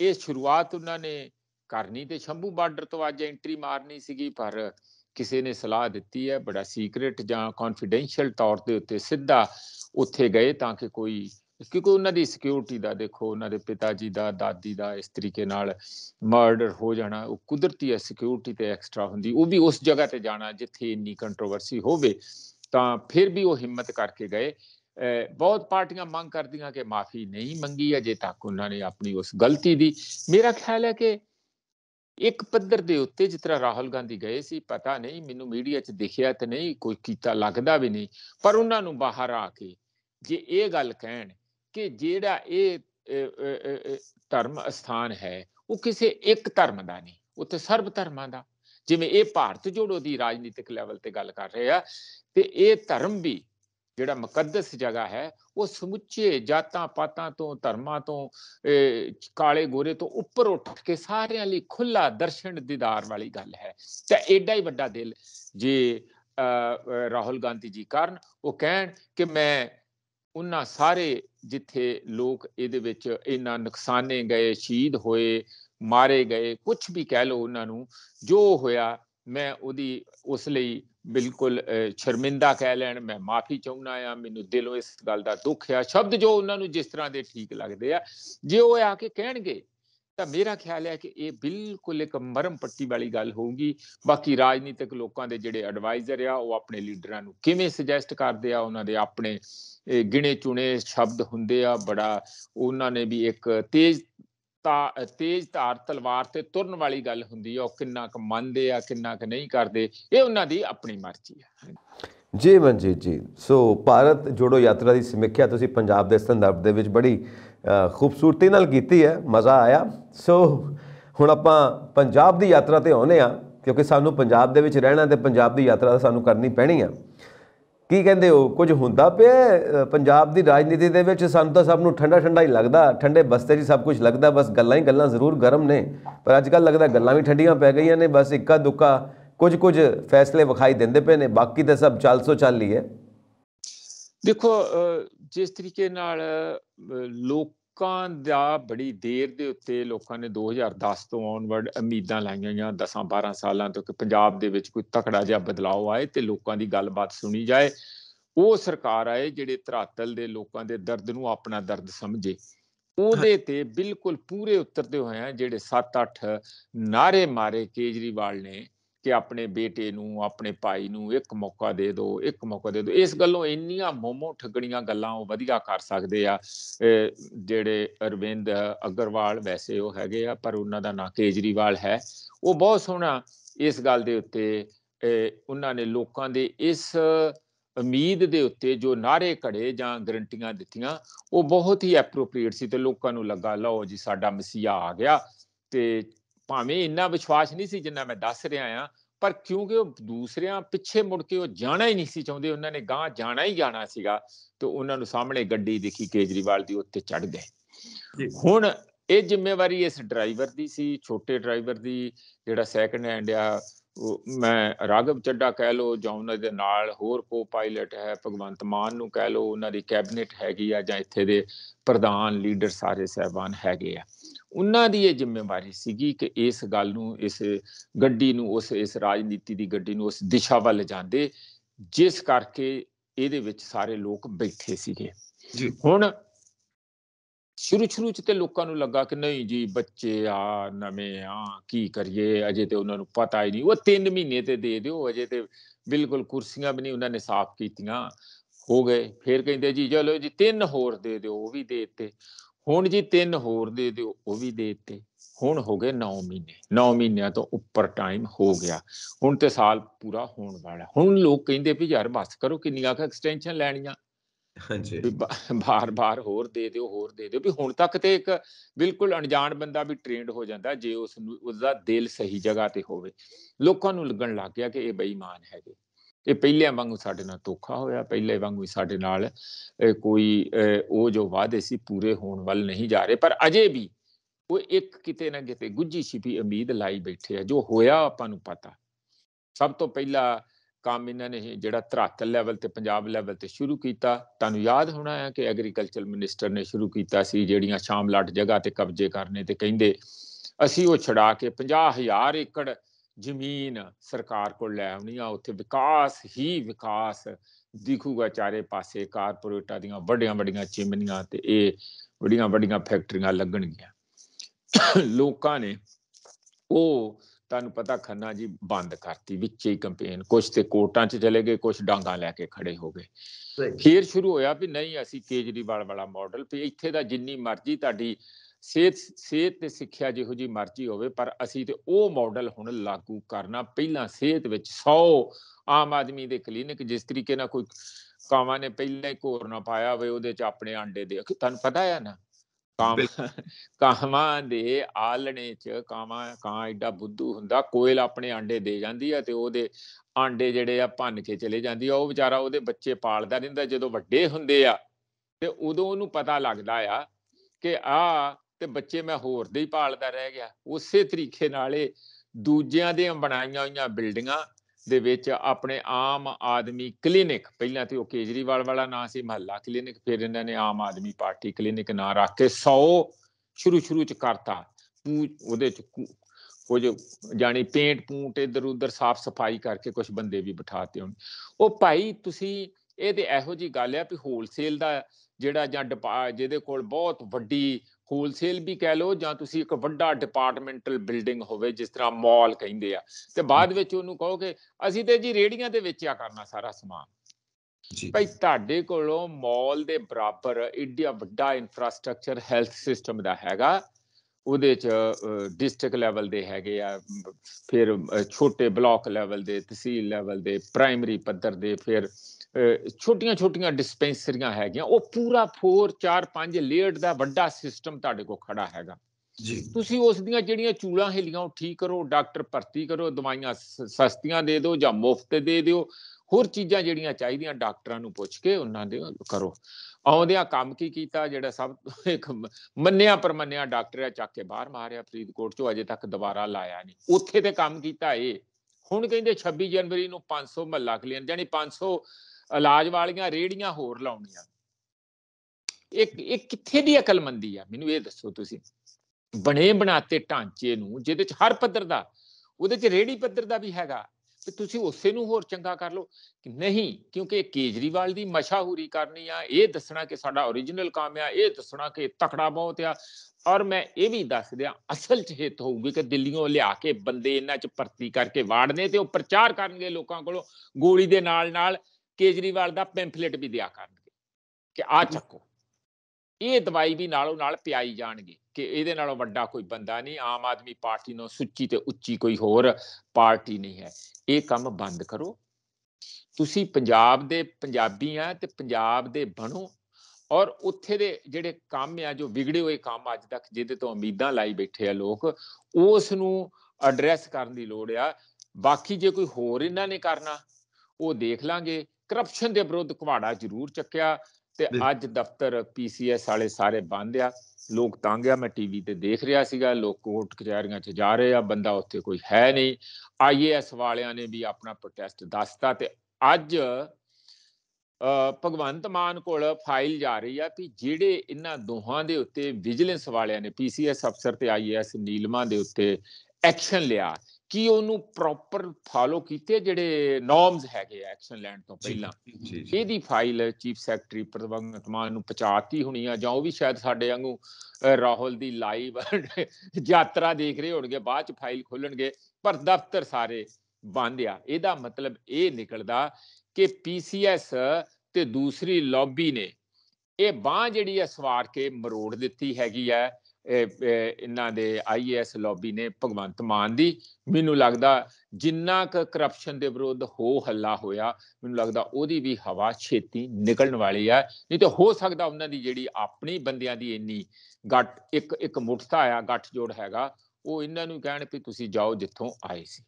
ਇਹ ਸ਼ੁਰੂਆਤ ਉਹਨਾਂ ਨੇ ਕਰਨੀ ਤੇ ਸ਼ੰਭੂ ਬਾਰਡਰ ਤੋਂ ਅੱਜ ਐਂਟਰੀ ਮਾਰਨੀ ਸੀਗੀ, ਪਰ ਕਿਸੇ ਨੇ ਸਲਾਹ ਦਿੱਤੀ ਹੈ, ਬੜਾ ਸੀਕ੍ਰੀਟ ਜਾਂ ਕੌਨਫੀਡੈਂਸ਼ੀਅਲ ਤੌਰ ਦੇ ਉੱਤੇ ਸਿੱਧਾ ਉੱਥੇ ਗਏ ਤਾਂ ਕਿ ਕੋਈ, ਕਿਉਂਕਿ ਉਹਨਾਂ ਦੀ ਸਿਕਿਉਰਿਟੀ ਦਾ ਦੇਖੋ, ਉਹਨਾਂ ਦੇ ਪਿਤਾ ਜੀ ਦਾ, ਦਾਦੀ ਦਾ ਇਸ ਤਰੀਕੇ ਨਾਲ ਮਰਡਰ ਹੋ ਜਾਣਾ, ਉਹ ਕੁਦਰਤੀ ਹੈ ਸਿਕਿਉਰਿਟੀ ਤੇ ਐਕਸਟਰਾ ਹੁੰਦੀ, ਉਹ ਵੀ ਉਸ ਜਗ੍ਹਾ ਤੇ ਜਾਣਾ ਜਿੱਥੇ ਇੰਨੀ ਕੰਟਰੋਵਰਸੀ ਹੋਵੇ, ਤਾਂ ਫਿਰ ਵੀ ਉਹ ਹਿੰਮਤ ਕਰਕੇ ਗਏ। ਅਹ ਬਹੁਤ ਪਾਰਟੀਆਂ ਮੰਗ ਕਰਦੀਆਂ ਕਿ ਮਾਫੀ ਨਹੀਂ ਮੰਗੀ ਅਜੇ ਤੱਕ ਉਹਨਾਂ ਨੇ ਆਪਣੀ ਉਸ ਗਲਤੀ ਦੀ। ਮੇਰਾ ਖਿਆਲ ਹੈ ਕਿ ਇੱਕ ਪੱਧਰ ਦੇ ਉੱਤੇ ਜਿਸ ਤਰ੍ਹਾਂ ਰਾਹੁਲ ਗਾਂਧੀ ਗਏ ਸੀ, ਪਤਾ ਨਹੀਂ, ਮੈਨੂੰ ਮੀਡੀਆ 'ਚ ਦਿਖਿਆ ਤੇ ਨਹੀਂ, ਕੋਈ ਕੀਤਾ ਲੱਗਦਾ ਵੀ ਨਹੀਂ, ਪਰ ਉਹਨਾਂ ਨੂੰ ਬਾਹਰ ਆ ਕੇ ਜੇ ਇਹ ਗੱਲ ਕਹਿਣ ਕਿ ਜਿਹੜਾ ਇਹ ਧਰਮ ਅਸਥਾਨ ਹੈ, ਉਹ ਕਿਸੇ ਇੱਕ ਧਰਮ ਦਾ ਨਹੀਂ ਉੱਥੇ ਸਰਬ ਧਰਮਾਂ ਦਾ। ਜਿਵੇਂ ਇਹ ਭਾਰਤ ਜੋੜੋ ਦੀ ਰਾਜਨੀਤਿਕ ਲੈਵਲ ਤੇ ਗੱਲ ਕਰ ਰਹੇ ਆ ਤੇ ਇਹ ਧਰਮ ਵੀ ਜਿਹੜਾ ਮੁਕੱਦਸ ਜਗ੍ਹਾ ਹੈ, ਉਹ ਸਮੁੱਚੇ ਜਾਤਾਂ ਪਾਤਾਂ ਤੋਂ, ਧਰਮਾਂ ਤੋਂ ਕਾਲੇ ਗੋਰੇ ਤੋਂ ਉੱਪਰ ਉੱਠ ਕੇ ਸਾਰਿਆਂ ਲਈ ਖੁੱਲਾ ਦਰਸ਼ਨ ਦੀਦਾਰ ਵਾਲੀ ਗੱਲ ਹੈ। ਤੇ ਐਡਾ ਹੀ ਵੱਡਾ ਦਿਲ ਜੇ ਰਾਹੁਲ ਗਾਂਧੀ ਜੀ ਕਰਨ ਉਹ ਕਹਿਣ ਕਿ ਮੈਂ ਉਹਨਾਂ ਸਾਰੇ ਜਿੱਥੇ ਲੋਕ ਇਹਦੇ ਵਿੱਚ ਇਹਨਾਂ ਨੁਕਸਾਨੇ ਗਏ, ਸ਼ਹੀਦ ਹੋਏ, ਮਾਰੇ ਗਏ ਕੁਝ ਵੀ ਕਹਿ ਲਓ ਉਹਨਾਂ ਨੂੰ, ਜੋ ਹੋਇਆ ਮੈਂ ਉਹਦੀ, ਉਸ ਲਈ ਬਿਲਕੁਲ ਸ਼ਰਮਿੰਦਾ ਕਹਿ ਲੈਣ, ਮੈਂ ਮਾਫੀ ਚਾਹੁੰਦਾ ਆ, ਮੈਨੂੰ ਦਿਲੋਂ ਇਸ ਗੱਲ ਦਾ ਦੁੱਖ ਆ। ਸ਼ਬਦ ਜੋ ਉਹਨਾਂ ਨੂੰ ਜਿਸ ਤਰ੍ਹਾਂ ਦੇ ਠੀਕ ਲੱਗਦੇ ਆ, ਜੇ ਉਹ ਆ ਕੇ ਕਹਿਣਗੇ, ਤਾਂ ਮੇਰਾ ਖਿਆਲ ਹੈ ਕਿ ਇਹ ਬਿਲਕੁਲ ਇੱਕ ਮਰਮ ਪੱਟੀ ਵਾਲੀ ਗੱਲ ਹੋਊਗੀ। ਬਾਕੀ ਰਾਜਨੀਤਿਕ ਲੋਕਾਂ ਦੇ ਜਿਹੜੇ ਐਡਵਾਈਜ਼ਰ ਆ, ਉਹ ਆਪਣੇ ਲੀਡਰਾਂ ਨੂੰ ਕਿਵੇਂ ਸੁਜੈਸਟ ਕਰਦੇ ਆ, ਉਹਨਾਂ ਦੇ ਆਪਣੇ ਗਿਣੇ ਚੁਣੇ ਸ਼ਬਦ ਹੁੰਦੇ ਆ, ਬੜਾ ਉਹਨਾਂ ਨੇ ਵੀ ਇੱਕ ਤੇਜ਼ ਤਾਂ ਤੇਜ਼ ਧਾਰ ਤਲਵਾਰ ਤੇ ਤੁਰਨ ਵਾਲੀ ਗੱਲ ਹੁੰਦੀ ਆ, ਉਹ ਕਿੰਨਾ ਕੁ ਮੰਨਦੇ ਆ, ਕਿੰਨਾ ਕੁ ਨਹੀਂ ਕਰਦੇ, ਇਹ ਉਹਨਾਂ ਦੀ ਆਪਣੀ ਮਰਜ਼ੀ ਆ। ਜੀ ਮਨਜੀਤ ਜੀ। ਸੋ ਭਾਰਤ ਜੋੜੋ ਯਾਤਰਾ ਦੀ ਸਮੀਖਿਆ ਤੁਸੀਂ ਪੰਜਾਬ ਦੇ ਸੰਦਰਭ ਦੇ ਵਿੱਚ ਬੜੀ ਖੂਬਸੂਰਤੀ ਨਾਲ ਕੀਤੀ ਹੈ, ਮਜ਼ਾ ਆਇਆ। ਸੋ ਹੁਣ ਆਪਾਂ ਪੰਜਾਬ ਦੀ ਯਾਤਰਾ ਤੇ ਆਉਨੇ ਆ ਕਿਉਂਕਿ ਸਾਨੂੰ ਪੰਜਾਬ ਦੇ ਵਿੱਚ ਰਹਿਣਾ ਤੇ ਪੰਜਾਬ ਦੀ ਯਾਤਰਾ ਸਾਨੂੰ ਕਰਨੀ ਪੈਣੀ ਆ। ਕੀ ਕਹਿੰਦੇ ਹੋ? ਕੁਝ ਹੁੰਦਾ ਪਿਆ ਪੰਜਾਬ ਦੀ ਰਾਜਨੀਤੀ ਦੇ ਵਿੱਚ ਸਾਨੂੰ ਤਾਂ ਸਭ ਨੂੰ ਠੰਡਾ ਠੰਡਾ ਹੀ ਲੱਗਦਾ। ਠੰਡੇ ਬਸਤੇ 'ਚ ਸਭ ਕੁਝ ਲੱਗਦਾ। ਬਸ ਗੱਲਾਂ ਹੀ ਗੱਲਾਂ ਜ਼ਰੂਰ ਗਰਮ ਨੇ। ਪਰ ਅੱਜ ਕੱਲ ਲੱਗਦਾ ਗੱਲਾਂ ਵੀ ਠੰਡੀਆਂ ਪੈ ਗਈਆਂ ਨੇ। ਬਸ ਇੱਕਾ ਦੁੱਕਾ ਕੁਝ ਕੁਝ ਫੈਸਲੇ ਵਿਖਾਈ ਦਿੰਦੇ ਪਏ ਨੇ। ਬਾਕੀ ਤਾਂ ਸਭ ਚੱਲ ਸੋ ਚੱਲ ਹੀ ਹੈ। ਦੇਖੋ ਜਿਸ ਤਰੀਕੇ ਨਾਲ ਲੋਕ ਦਾ ਬੜੀ ਦੇਰ ਦੇ ਉੱਤੇ ਲੋਕਾਂ ਨੇ 2010 ਤੋਂ ਆਨਵਰਡ ਉਮੀਦਾਂ ਲਾਈਆਂ ਜਾਂ 10 12 ਸਾਲਾਂ ਤੋਂ ਕਿ ਪੰਜਾਬ ਦੇ ਵਿੱਚ ਕੋਈ ਤਕੜਾ ਜਿਹਾ ਬਦਲਾਅ ਆਏ ਤੇ ਲੋਕਾਂ ਦੀ ਗੱਲਬਾਤ ਸੁਣੀ ਜਾਏ ਉਹ ਸਰਕਾਰ ਆਏ ਜਿਹੜੇ ਧਰਾਤਲ ਦੇ ਲੋਕਾਂ ਦੇ ਦਰਦ ਨੂੰ ਆਪਣਾ ਦਰਦ ਸਮਝੇ। ਉਹਦੇ ਤੇ ਬਿਲਕੁਲ ਪੂਰੇ ਉਤਰਦੇ ਹੋਏ ਆ ਜਿਹੜੇ 7-8 ਨਾਰੇ ਮਾਰੇ ਕੇਜਰੀਵਾਲ ਨੇ ਕਿ ਆਪਣੇ ਬੇਟੇ ਨੂੰ, ਆਪਣੇ ਭਾਈ ਨੂੰ ਇੱਕ ਮੌਕਾ ਦੇ ਦਿਓ ਇੱਕ ਮੌਕਾ ਦੇ ਦਿਓ ਇਸ ਗੱਲੋਂ ਇੰਨੀਆਂ ਮੋਮੋ ਠੱਗਣੀਆਂ ਗੱਲਾਂ ਉਹ ਵਧੀਆ ਕਰ ਸਕਦੇ ਆ। ਜਿਹੜੇ ਅਰਵਿੰਦ ਅਗਰਵਾਲ ਵੈਸੇ ਉਹ ਹੈਗੇ ਆ, ਪਰ ਉਹਨਾਂ ਦਾ ਨਾਂ ਕੇਜਰੀਵਾਲ ਹੈ। ਉਹ ਬਹੁਤ ਸੋਹਣਾ ਇਸ ਗੱਲ ਦੇ ਉੱਤੇ ਉਹਨਾਂ ਨੇ ਲੋਕਾਂ ਦੇ ਇਸ ਉਮੀਦ ਦੇ ਉੱਤੇ ਜੋ ਨਾਰੇ ਘੜੇ ਜਾਂ ਗਰੰਟੀਆਂ ਦਿੱਤੀਆਂ, ਉਹ ਬਹੁਤ ਹੀ ਐਪਰੋਪ੍ਰੀਏਟ ਸੀ ਤੇ ਲੋਕਾਂ ਨੂੰ ਲੱਗਾ, ਲਓ ਜੀ ਸਾਡਾ ਮਸੀਹਾ ਆ ਗਿਆ ਤੇ ਭਾਵੇਂ ਇੰਨਾ ਵਿਸ਼ਵਾਸ ਨਹੀਂ ਸੀ ਜਿੰਨਾ ਮੈਂ ਦੱਸ ਰਿਹਾ ਆ ਪਰ ਕਿਉਂਕਿ ਉਹ ਦੂਸਰਿਆਂ ਪਿੱਛੇ ਮੁੜ ਕੇ ਉਹ ਜਾਣਾ ਹੀ ਨਹੀਂ ਸੀ ਚਾਹੁੰਦੇ ਉਹਨਾਂ ਨੇ ਗਾਂ ਜਾਣਾ ਹੀ ਜਾਣਾ ਸੀਗਾ ਤੇ ਉਹਨਾਂ ਨੂੰ ਸਾਹਮਣੇ ਗੱਡੀ ਦੇਖੀ ਕੇਜਰੀਵਾਲ ਦੀ ਉੱਤੇ ਚੜ ਗਏ। ਹੁਣ ਇਹ ਜ਼ਿੰਮੇਵਾਰੀ ਇਸ ਡਰਾਈਵਰ ਦੀ ਸੀ ਛੋਟੇ ਡਰਾਈਵਰ ਦੀ ਜਿਹੜਾ ਸੈਕੰਡ ਹੈਂਡ ਆ ਮੈਂ ਰਾਗਵ ਚੱਡਾ ਕਹਿ ਲੋ ਜਾਂ ਉਹਨਾਂ ਦੇ ਨਾਲ ਹੋਰ ਕੋ ਪਾਇਲਟ ਹੈ ਭਗਵੰਤ ਮਾਨ ਨੂੰ ਕਹਿ ਲੋ ਉਹਨਾਂ ਦੀ ਕੈਬਨਿਟ ਹੈਗੀ ਆ ਜਾਂ ਇੱਥੇ ਦੇ ਪ੍ਰਧਾਨ ਲੀਡਰ ਸਾਰੇ ਸਹਿਬਾਨ ਹੈਗੇ ਆ। ਉਹਨਾਂ ਦੀ ਇਹ ਜ਼ਿੰਮੇਵਾਰੀ ਸੀਗੀ ਕਿ ਇਸ ਗੱਲ ਨੂੰ ਇਸ ਗੱਡੀ ਨੂੰ ਉਸ ਇਸ ਰਾਜਨੀਤੀ ਦੀ ਗੱਡੀ ਨੂੰ ਉਸ ਦਿਸ਼ਾ ਵੱਲ ਜਾਂਦੇ ਜਿਸ ਕਰਕੇ ਇਹਦੇ ਵਿੱਚ ਸਾਰੇ ਲੋਕ ਬੈਠੇ ਸੀਗੇ। ਜੀ। ਹੁਣ ਸ਼ੁਰੂ ਸ਼ੁਰੂ ਚ ਤੇ ਲੋਕਾਂ ਨੂੰ ਲੱਗਾ ਕਿ ਨਹੀਂ ਜੀ ਬੱਚੇ ਆ ਨਵੇਂ ਆ ਕੀ ਕਰੀਏ? ਅਜੇ ਤੇ ਉਹਨਾਂ ਨੂੰ ਪਤਾ ਹੀ ਨਹੀਂ। ਉਹ 3 ਮਹੀਨੇ ਤੇ ਦੇ ਦਿਓ ਅਜੇ ਤੇ ਬਿਲਕੁਲ ਕੁਰਸੀਆਂ ਵੀ ਨਹੀਂ ਉਹਨਾਂ ਨੇ ਸਾਫ਼ ਕੀਤੀਆਂ। ਹੋ ਗਏ। ਫਿਰ ਕਹਿੰਦੇ ਜੀ ਚਲੋ ਜੀ ਤਿੰਨ ਹੋਰ ਦੇ ਦਿਓ ਉਹ ਵੀ ਦੇ ਦਿੱਤੇ। ਹੁਣ ਜੀ ਤਿੰਨ ਹੋਰ ਦੇ ਦਿਓ ਉਹ ਵੀ ਦੇ ਦਿੱਤੇ। ਹੁਣ ਹੋ ਗਏ 9 ਮਹੀਨੇ। 9 ਮਹੀਨਿਆਂ ਤੋਂ ਉੱਪਰ ਟਾਈਮ ਹੋ ਗਿਆ। ਹੁਣ ਤੇ ਸਾਲ ਪੂਰਾ ਹੋਣ ਵਾਲਾ। ਹੁਣ ਲੋਕ ਕਹਿੰਦੇ ਵੀ ਯਾਰ ਬਸ ਕਰੋ ਕਿੰਨੀਆਂ ਕ ਐਕਸਟੈਂਸ਼ਨ ਲੈਣੀਆਂ। ਹਾਂਜੀ। ਬਾਰ-ਬਾਰ ਹੋਰ ਦੇ ਦਿਓ ਹੋਰ ਦੇ ਦਿਓ। ਵੀ ਹੁਣ ਤੱਕ ਤੇ ਇੱਕ ਬਿਲਕੁਲ ਅਣਜਾਣ ਬੰਦਾ ਵੀ ਟ੍ਰੇਨਡ ਹੋ ਜਾਂਦਾ ਜੇ ਉਸ ਨੂੰ ਉਸ ਦਾ ਦਿਲ ਸਹੀ ਜਗ੍ਹਾ ਤੇ ਹੋਵੇ। ਲੋਕਾਂ ਨੂੰ ਲੱਗਣ ਲੱਗ ਗਿਆ ਕਿ ਇਹ ਬੇਈਮਾਨ ਹੈਗੇ। ਇਹ ਪਹਿਲਿਆਂ ਵਾਂਗੂ ਸਾਡੇ ਨਾਲ ਧੋਖਾ ਹੋਇਆ, ਪਹਿਲੇ ਵਾਂਗੂ ਸਾਡੇ ਨਾਲ ਕੋਈ ਉਹ ਜੋ ਵਾਅਦੇ ਸੀ ਪੂਰੇ ਹੋਣ ਵੱਲ ਨਹੀਂ ਜਾ ਰਹੇ, ਪਰ ਅਜੇ ਵੀ ਉਹ ਇੱਕ ਕਿਤੇ ਨਾ ਕਿਤੇ ਗੁੱਜੀ ਛਿਪੀ ਉਮੀਦ ਲਾਈ ਬੈਠੇ ਆ, ਜੋ ਹੋਇਆ ਆਪਾਂ ਨੂੰ ਪਤਾ। ਸਭ ਤੋਂ ਪਹਿਲਾਂ ਕੰਮ ਇਹਨਾਂ ਨੇ ਜਿਹੜਾ ਧਰਾਤਲ ਲੈਵਲ ਤੇ, ਪੰਜਾਬ ਲੈਵਲ ਤੇ ਸ਼ੁਰੂ ਕੀਤਾ, ਤੁਹਾਨੂੰ ਯਾਦ ਹੋਣਾ ਹੈ ਕਿ ਐਗਰੀਕਲਚਰ ਮਿਨਿਸਟਰ ਨੇ ਸ਼ੁਰੂ ਕੀਤਾ ਸੀ, ਜਿਹੜੀਆਂ ਸ਼ਾਮਲਾਟ ਜਗ੍ਹਾ ਤੇ ਕਬਜ਼ੇ ਕਰਨੇ ਤੇ ਕਹਿੰਦੇ, ਅਸੀਂ ਉਹ ਛਡਾ ਕੇ 50000 ਏਕੜ ਜ਼ਮੀਨ ਸਰਕਾਰ ਕੋਲ ਲੈ ਆਉਣੀ ਆ ਉੱਥੇ ਵਿਕਾਸ ਹੀ ਵਿਕਾਸ ਦਿਖੂਗਾ ਚਾਰੇ ਪਾਸੇ ਕਾਰਪੋਰੇਟਾਂ ਦੀਆਂ ਵੱਡੀਆਂ ਵੱਡੀਆਂ ਚਿਮਨੀਆਂ ਤੇ ਇਹ ਵੱਡੀਆਂ ਵੱਡੀਆਂ ਫੈਕਟਰੀਆਂ ਲੱਗਣਗੀਆਂ। ਲੋਕਾਂ ਨੇ ਉਹ ਤੁਹਾਨੂੰ ਪਤਾ ਖੰਨਾ ਜੀ ਬੰਦ ਕਰਤੀ ਵਿੱਚ ਹੀ ਕੈਂਪੇਨ ਕੁਝ ਤੇ ਕੋਰਟਾਂ 'ਚ ਚਲੇ ਗਏ ਕੁਝ ਡਾਂਗਾ ਲੈ ਕੇ ਖੜੇ ਹੋ ਗਏ। ਫੇਰ ਸ਼ੁਰੂ ਹੋਇਆ ਵੀ ਨਹੀਂ ਅਸੀਂ ਕੇਜਰੀਵਾਲ ਵਾਲਾ ਮਾਡਲ ਵੀ ਇੱਥੇ ਦਾ ਜਿੰਨੀ ਮਰਜ਼ੀ ਤੁਹਾਡੀ ਸਿਹਤ ਸਿਹਤ ਤੇ ਸਿੱਖਿਆ ਜਿਹੋ ਜੀ ਮਰਜ਼ੀ ਹੋਵੇ ਪਰ ਅਸੀਂ ਤੇ ਉਹ ਮਾਡਲ ਹੁਣ ਲਾਗੂ ਕਰਨਾ ਪਹਿਲਾਂ ਸਿਹਤ ਵਿੱਚ 100 ਆਮ ਆਦਮੀ ਦੇ ਕਲੀਨਿਕ ਜਿਸ ਤਰੀਕੇ ਨਾਲ ਕੋਈ ਕਾਵਾਂ ਨੇ ਪਹਿਲਾਂ ਹੀ ਕੋਰਨਾ ਪਾਇਆ ਹੋਵੇ ਉਹਦੇ ਚ ਆਪਣੇ ਆਂਡੇ ਦੇ ਤੁਹਾਨੂੰ ਪਤਾ ਹੈ ਨਾ? ਕਾਵਾਂ ਦੇ ਆਲਣੇ ਚ ਕਾਵਾਂ ਕਾਂ ਐਡਾ ਬੁੱਧੂ ਹੁੰਦਾ ਕੋਇਲ ਆਪਣੇ ਆਂਡੇ ਦੇ ਜਾਂਦੀ ਆ ਤੇ ਉਹਦੇ ਆਂਡੇ ਜਿਹੜੇ ਆ ਭੰਨ ਕੇ ਚਲੇ ਜਾਂਦੀ ਆ ਉਹ ਵਿਚਾਰਾ ਉਹਦੇ ਬੱਚੇ ਪਾਲਦਾ ਰਹਿੰਦਾ ਜਦੋਂ ਵੱਡੇ ਹੁੰਦੇ ਆ ਤੇ ਉਦੋਂ ਉਹਨੂੰ ਪਤਾ ਲੱਗਦਾ ਆ ਕਿ ਆ ਤੇ ਬੱਚੇ ਮੈਂ ਹੋਰ ਦੇ ਹੀ ਪਾਲਦਾ ਰਹਿ ਗਿਆ। ਉਸੇ ਤਰੀਕੇ ਨਾਲ ਇਹ ਦੂਜਿਆਂ ਦੇ ਬਣਾਈਆਂ ਹੋਈਆਂ ਬਿਲਡਿੰਗਾਂ ਦੇ ਵਿੱਚ ਆਪਣੇ ਆਮ ਆਦਮੀ ਕਲੀਨਿਕ, ਪਹਿਲਾਂ ਤੇ ਉਹ ਕੇਜਰੀਵਾਲ ਵਾਲਾ ਨਾਂ ਸੀ, ਮਹੱਲਾ ਕਲੀਨਿਕ, ਫਿਰ ਇਹਨਾਂ ਨੇ ਆਮ ਆਦਮੀ ਪਾਰਟੀ ਕਲੀਨਿਕ ਨਾਂ ਰੱਖ ਕੇ 100 ਸ਼ੁਰੂ ਸ਼ੁਰੂ ਚ ਕਰਤਾ। ਪੂ- ਉਹਦੇ ਚ ਕੁ- ਕੁਝ ਜਾਣੀ ਪੇਂਟ ਪੂੰਟ ਇਧਰ ਉਧਰ ਸਾਫ਼ ਸਫ਼ਾਈ ਕਰਕੇ ਕੁਝ ਬੰਦੇ ਵੀ ਬਿਠਾਤੇ ਹੁਣ। ਉਹ ਭਾਈ ਤੁਸੀਂ, ਇਹ ਤੇ ਇਹੋ ਜੀ ਗੱਲ ਆ ਵੀ ਹੋਲਸੇਲ ਦਾ ਜਿਹੜਾ ਜਾਂ ਡਿਪਾ- ਜਿਹਦੇ ਕੋਲ ਬਹੁਤ ਵੱਡੀ ਹੋਲਸੇਲ ਵੀ ਕਹਿ ਲਓ ਜਾਂ ਤੁਸੀਂ ਇੱਕ ਵੱਡਾ ਡਿਪਾਰਟਮੈਂਟਲ ਬਿਲਡਿੰਗ ਹੋਵੇ ਜਿਸ ਤਰ੍ਹਾਂ ਮਾਲ ਕਹਿੰਦੇ ਆ ਤੇ ਬਾਅਦ ਵਿੱਚ ਉਹਨੂੰ ਕਹੋ ਕਿ ਅਸੀਂ ਤੇ ਜੀ ਰੇੜੀਆਂ ਤੇ ਵੇਚਿਆ ਕਰਨਾ ਸਾਰਾ ਸਮਾਨ। ਜੀ। ਭਾਈ ਤੁਹਾਡੇ ਕੋਲੋਂ ਮਾਲ ਦੇ ਬਰਾਬਰ ਏਡਾ ਵੱਡਾ ਇਨਫਰਾਸਟ੍ਰਕਚਰ ਹੈਲਥ ਸਿਸਟਮ ਦਾ ਹੈਗਾ ਉਹਦੇ ਚ ਡਿਸਟ੍ਰਿਕਟ ਲੈਵਲ ਦੇ ਹੈਗੇ ਆ ਫਿਰ ਛੋਟੇ ਬਲਾਕ ਲੈਵਲ ਦੇ ਤਹਿਸੀਲ ਲੈਵਲ ਦੇ ਪ੍ਰਾਇਮਰੀ ਪੱਧਰ ਦੇ ਫਿਰ ਛੋਟੀਆਂ ਛੋਟੀਆਂ ਡਿਸਪੈਂਸਰੀਆਂ ਹੈਗੀਆਂ ਉਹ ਪੂਰਾ 4 4 5 ਲੇਅਰਡ ਦਾ ਵੱਡਾ ਸਿਸਟਮ ਤੁਹਾਡੇ ਕੋਲ ਖੜਾ ਹੈਗਾ। ਜੀ। ਤੁਸੀਂ ਉਸ ਦੀਆਂ ਜਿਹੜੀਆਂ ਚੂਲਾਂ ਹਿੱਲੀਆਂ ਉਹ ਠੀਕ ਕਰੋ ਡਾਕਟਰ ਭਰਤੀ ਕਰੋ ਦਵਾਈਆਂ ਸਸਤੀਆਂ ਦੇ ਦਿਓ ਜਾਂ ਮੁਫਤ ਦੇ ਦਿਓ ਹੋਰ ਚੀਜ਼ਾਂ ਜਿਹੜੀਆਂ ਚਾਹੀਦੀਆਂ ਡਾਕਟਰਾਂ ਨੂੰ ਪੁੱਛ ਕੇ ਉਹਨਾਂ ਦੇ ਕਰੋ। ਆਉਂਦਿਆਂ ਕੰਮ ਕੀ ਕੀਤਾ ਜਿਹੜਾ ਸਭ ਇੱਕ ਮੰਨਿਆ ਪਰਮੰਨਿਆ ਡਾਕਟਰ ਆ ਚੱਕ ਕੇ ਬਾਹਰ ਮਾਰਿਆ ਫਰੀਦਕੋਟ ਚੋਂ ਅਜੇ ਤੱਕ ਦੁਬਾਰਾ ਲਾਇਆ ਨਹੀਂ। ਉੱਥੇ ਤੇ ਕੰਮ ਕੀਤਾ ਇਹ ਹੁਣ ਕਹਿੰਦੇ 26 ਜਨਵਰੀ ਨੂੰ 500 ਮਹੱਲਾ ਕਲੀਨ ਜਾਨੀ 500 ਇਲਾਜ ਵਾਲੀਆਂ ਰੇੜੀਆਂ ਹੋਰ ਲਾਉਣੀਆਂ। ਇੱਕ ਇਹ ਕਿੱਥੇ ਦੀ ਅਕਲਮੰਦੀ ਆ? ਮੈਨੂੰ ਇਹ ਦੱਸੋ ਤੁਸੀਂ। ਬਣੇ ਬਣਾਤੇ ਢਾਂਚੇ ਨੂੰ, ਜਿਹਦੇ ਚ ਹਰ ਪੱਧਰ ਦਾ, ਉਹਦੇ ਚ ਰੇੜੀ ਪੱਧਰ ਦਾ ਵੀ ਹੈਗਾ, ਤੇ ਤੁਸੀਂ ਉਸੇ ਨੂੰ ਹੋਰ ਚੰਗਾ ਕਰ ਲਓ। ਕਿ ਨਹੀਂ, ਕਿਉਂਕਿ ਕੇਜਰੀਵਾਲ ਦੀ ਮਸ਼ਹੂਰੀ ਕਰਨੀ ਆ, ਇਹ ਦੱਸਣਾ ਕਿ ਸਾਡਾ origignal ਕੰਮ ਆ, ਇਹ ਦੱਸਣਾ ਕਿ ਤਕੜਾ ਬਹੁਤ ਆ। ਔਰ ਮੈਂ ਇਹ ਵੀ ਦੱਸ ਦਿਆਂ, ਅਸਲ ਚ ਹਿੱਤ ਹੋਊਗੀ ਕਿ ਦਿੱਲੀੋਂ ਲਿਆ ਕੇ ਬੰਦੇ ਇਹਨਾਂ ਚ ਭਰਤੀ ਕਰਕੇ ਵਾੜਨੇ ਤੇ ਉਹ ਪ੍ਰਚਾਰ ਕਰਨਗੇ ਲੋਕਾਂ ਕੋਲੋਂ, ਗੋਲੀ ਦੇ ਨਾਲ ਨਾਲ ਕੇਜਰੀਵਾਲ ਦਾ ਪੈਂਫਲੇਟ ਵੀ ਦਿਆ ਕਰਨਗੇ ਕਿ ਆ ਚੱਕੋ। ਇਹ ਦਵਾਈ ਵੀ ਨਾਲੋਂ ਨਾਲ ਪਿਆਈ ਜਾਣਗੇ ਕਿ ਇਹਦੇ ਨਾਲੋਂ ਵੱਡਾ ਕੋਈ ਬੰਦਾ ਨਹੀਂ ਆਮ ਆਦਮੀ ਪਾਰਟੀ ਨੂੰ ਸੁੱਚੀ ਤੇ ਉੱਚੀ ਕੋਈ ਹੋਰ ਪਾਰਟੀ ਨਹੀਂ ਹੈ। ਇਹ ਕੰਮ ਬੰਦ ਕਰੋ। ਤੁਸੀਂ ਪੰਜਾਬ ਦੇ ਪੰਜਾਬੀ ਆ ਤੇ ਪੰਜਾਬ ਦੇ ਬਣੋ ਔਰ ਉੱਥੇ ਦੇ ਜਿਹੜੇ ਕੰਮ ਆ ਜੋ ਵਿਗੜੇ ਹੋਏ ਕੰਮ ਅੱਜ ਤੱਕ ਜਿਹਦੇ ਤੋਂ ਉਮੀਦਾਂ ਲਾਈ ਬੈਠੇ ਆ ਲੋਕ ਉਸ ਨੂੰ ਐਡਰੈਸ ਕਰਨ ਦੀ ਲੋੜ ਆ। ਬਾਕੀ ਜੇ ਕੋਈ ਹੋਰ ਇਹਨਾਂ ਨੇ ਕਰਨਾ ਉਹ ਦੇਖ ਲਾਂਗੇ। ਕਰਪਸ਼ਨ ਦੇ ਵਿਰੁੱਧ ਕੁਹਾੜਾ ਜ਼ਰੂਰ ਚੱਕਿਆ ਤੇ। ਅੱਜ ਦਫ਼ਤਰ ਪੀਸੀਐਸ ਵਾਲੇ ਸਾਰੇ ਬੰਦ ਆ ਲੋਕ ਤੰਗ ਆ ਮੈਂ ਟੀਵੀ ਤੇ ਦੇਖ ਰਿਹਾ ਸੀਗਾ ਲੋਕ ਕੋਰਟ ਕਚਹਿਰੀਆਂ 'ਚ ਜਾ ਰਹੇ ਆ ਬੰਦਾ ਉੱਥੇ ਕੋਈ ਹੈ ਨਹੀਂ ਆਈਏਐਸ ਵਾਲਿਆਂ ਨੇ ਵੀ ਆਪਣਾ ਪ੍ਰੋਟੈਸਟ ਦੱਸਤਾ ਤੇ ਅੱਜ ਭਗਵੰਤ ਮਾਨ ਕੋਲ ਫਾਈਲ ਜਾ ਰਹੀ ਆ ਕਿ ਜਿਹੜੇ ਇਹਨਾਂ ਦੋਹਾਂ ਦੇ ਉੱਤੇ ਵਿਜੀਲੈਂਸ ਵਾਲਿਆਂ ਨੇ ਪੀਸੀਐਸ ਅਫਸਰ ਤੇ ਆਈਏਐਸ ਨੀਲਮਾ ਦੇ ਉੱਤੇ ਐਕਸ਼ਨ ਲਿਆ ਕੀ ਉਹਨੂੰ ਪ੍ਰੋਪਰ ਫਾਲੋ ਕੀਤੇ ਜਿਹੜੇ ਨਾਰਮਸ ਹੈਗੇ ਐਕਸ਼ਨ ਲੈਣ ਤੋਂ ਪਹਿਲਾਂ? ਇਹਦੀ file chief secretary Bhagwant Mann ਨੂੰ ਪਹੁੰਚਾਤੀ ਹੋਣੀ ਆ ਜਾਂ ਉਹ ਵੀ ਸ਼ਾਇਦ ਸਾਡੇ ਵਾਂਗੂ ਰਾਹੁਲ ਦੀ ਲਾਈਵ ਯਾਤਰਾ ਦੇਖ ਰਹੇ ਹੋਣਗੇ ਬਾਅਦ ਚ ਫਾਈਲ ਖੋਲਣਗੇ ਪਰ ਦਫ਼ਤਰ ਸਾਰੇ ਬੰਦ ਆ। ਇਹਦਾ ਮਤਲਬ ਇਹ ਨਿਕਲਦਾ ਕਿ ਪੀਸੀਐਸ ਤੇ ਦੂਸਰੀ ਲੌਬੀ ਨੇ ਇਹ ਬਾਹ ਜਿਹੜੀ ਆ ਸਵਾਰ ਕੇ ਮਰੋੜ ਦਿੱਤੀ ਹੈਗੀ ਆ। ਇਹਨਾਂ ਦੇ ਆਈਏਐਸ ਲੌਬੀ ਨੇ ਭਗਵੰਤ ਮਾਨ ਦੀ। ਮੈਨੂੰ ਲੱਗਦਾ ਜਿੰਨਾ ਕੁ ਕਰਪਸ਼ਨ ਦੇ ਵਿਰੁੱਧ ਹੋ ਹੱਲਾ ਹੋਇਆ, ਮੈਨੂੰ ਲੱਗਦਾ ਉਹਦੀ ਵੀ ਹਵਾ ਛੇਤੀ ਨਿਕਲਣ ਵਾਲੀ ਆ। ਨਹੀਂ ਤੇ ਹੋ ਸਕਦਾ ਉਹਨਾਂ ਦੀ ਜਿਹੜੀ ਆਪਣੀ ਬੰਦਿਆਂ ਦੀ ਇੰਨੀ ਗੱਠ, ਇੱਕ ਇੱਕ ਮੁੱਠਤਾ ਆ ਗੱਠ ਜੋੜ ਹੈਗਾ, ਉਹ ਇਹਨਾਂ ਨੂੰ ਕਹਿਣ ਵੀ ਤੁਸੀਂ ਜਾਓ ਜਿੱਥੋਂ ਆਏ ਸੀ।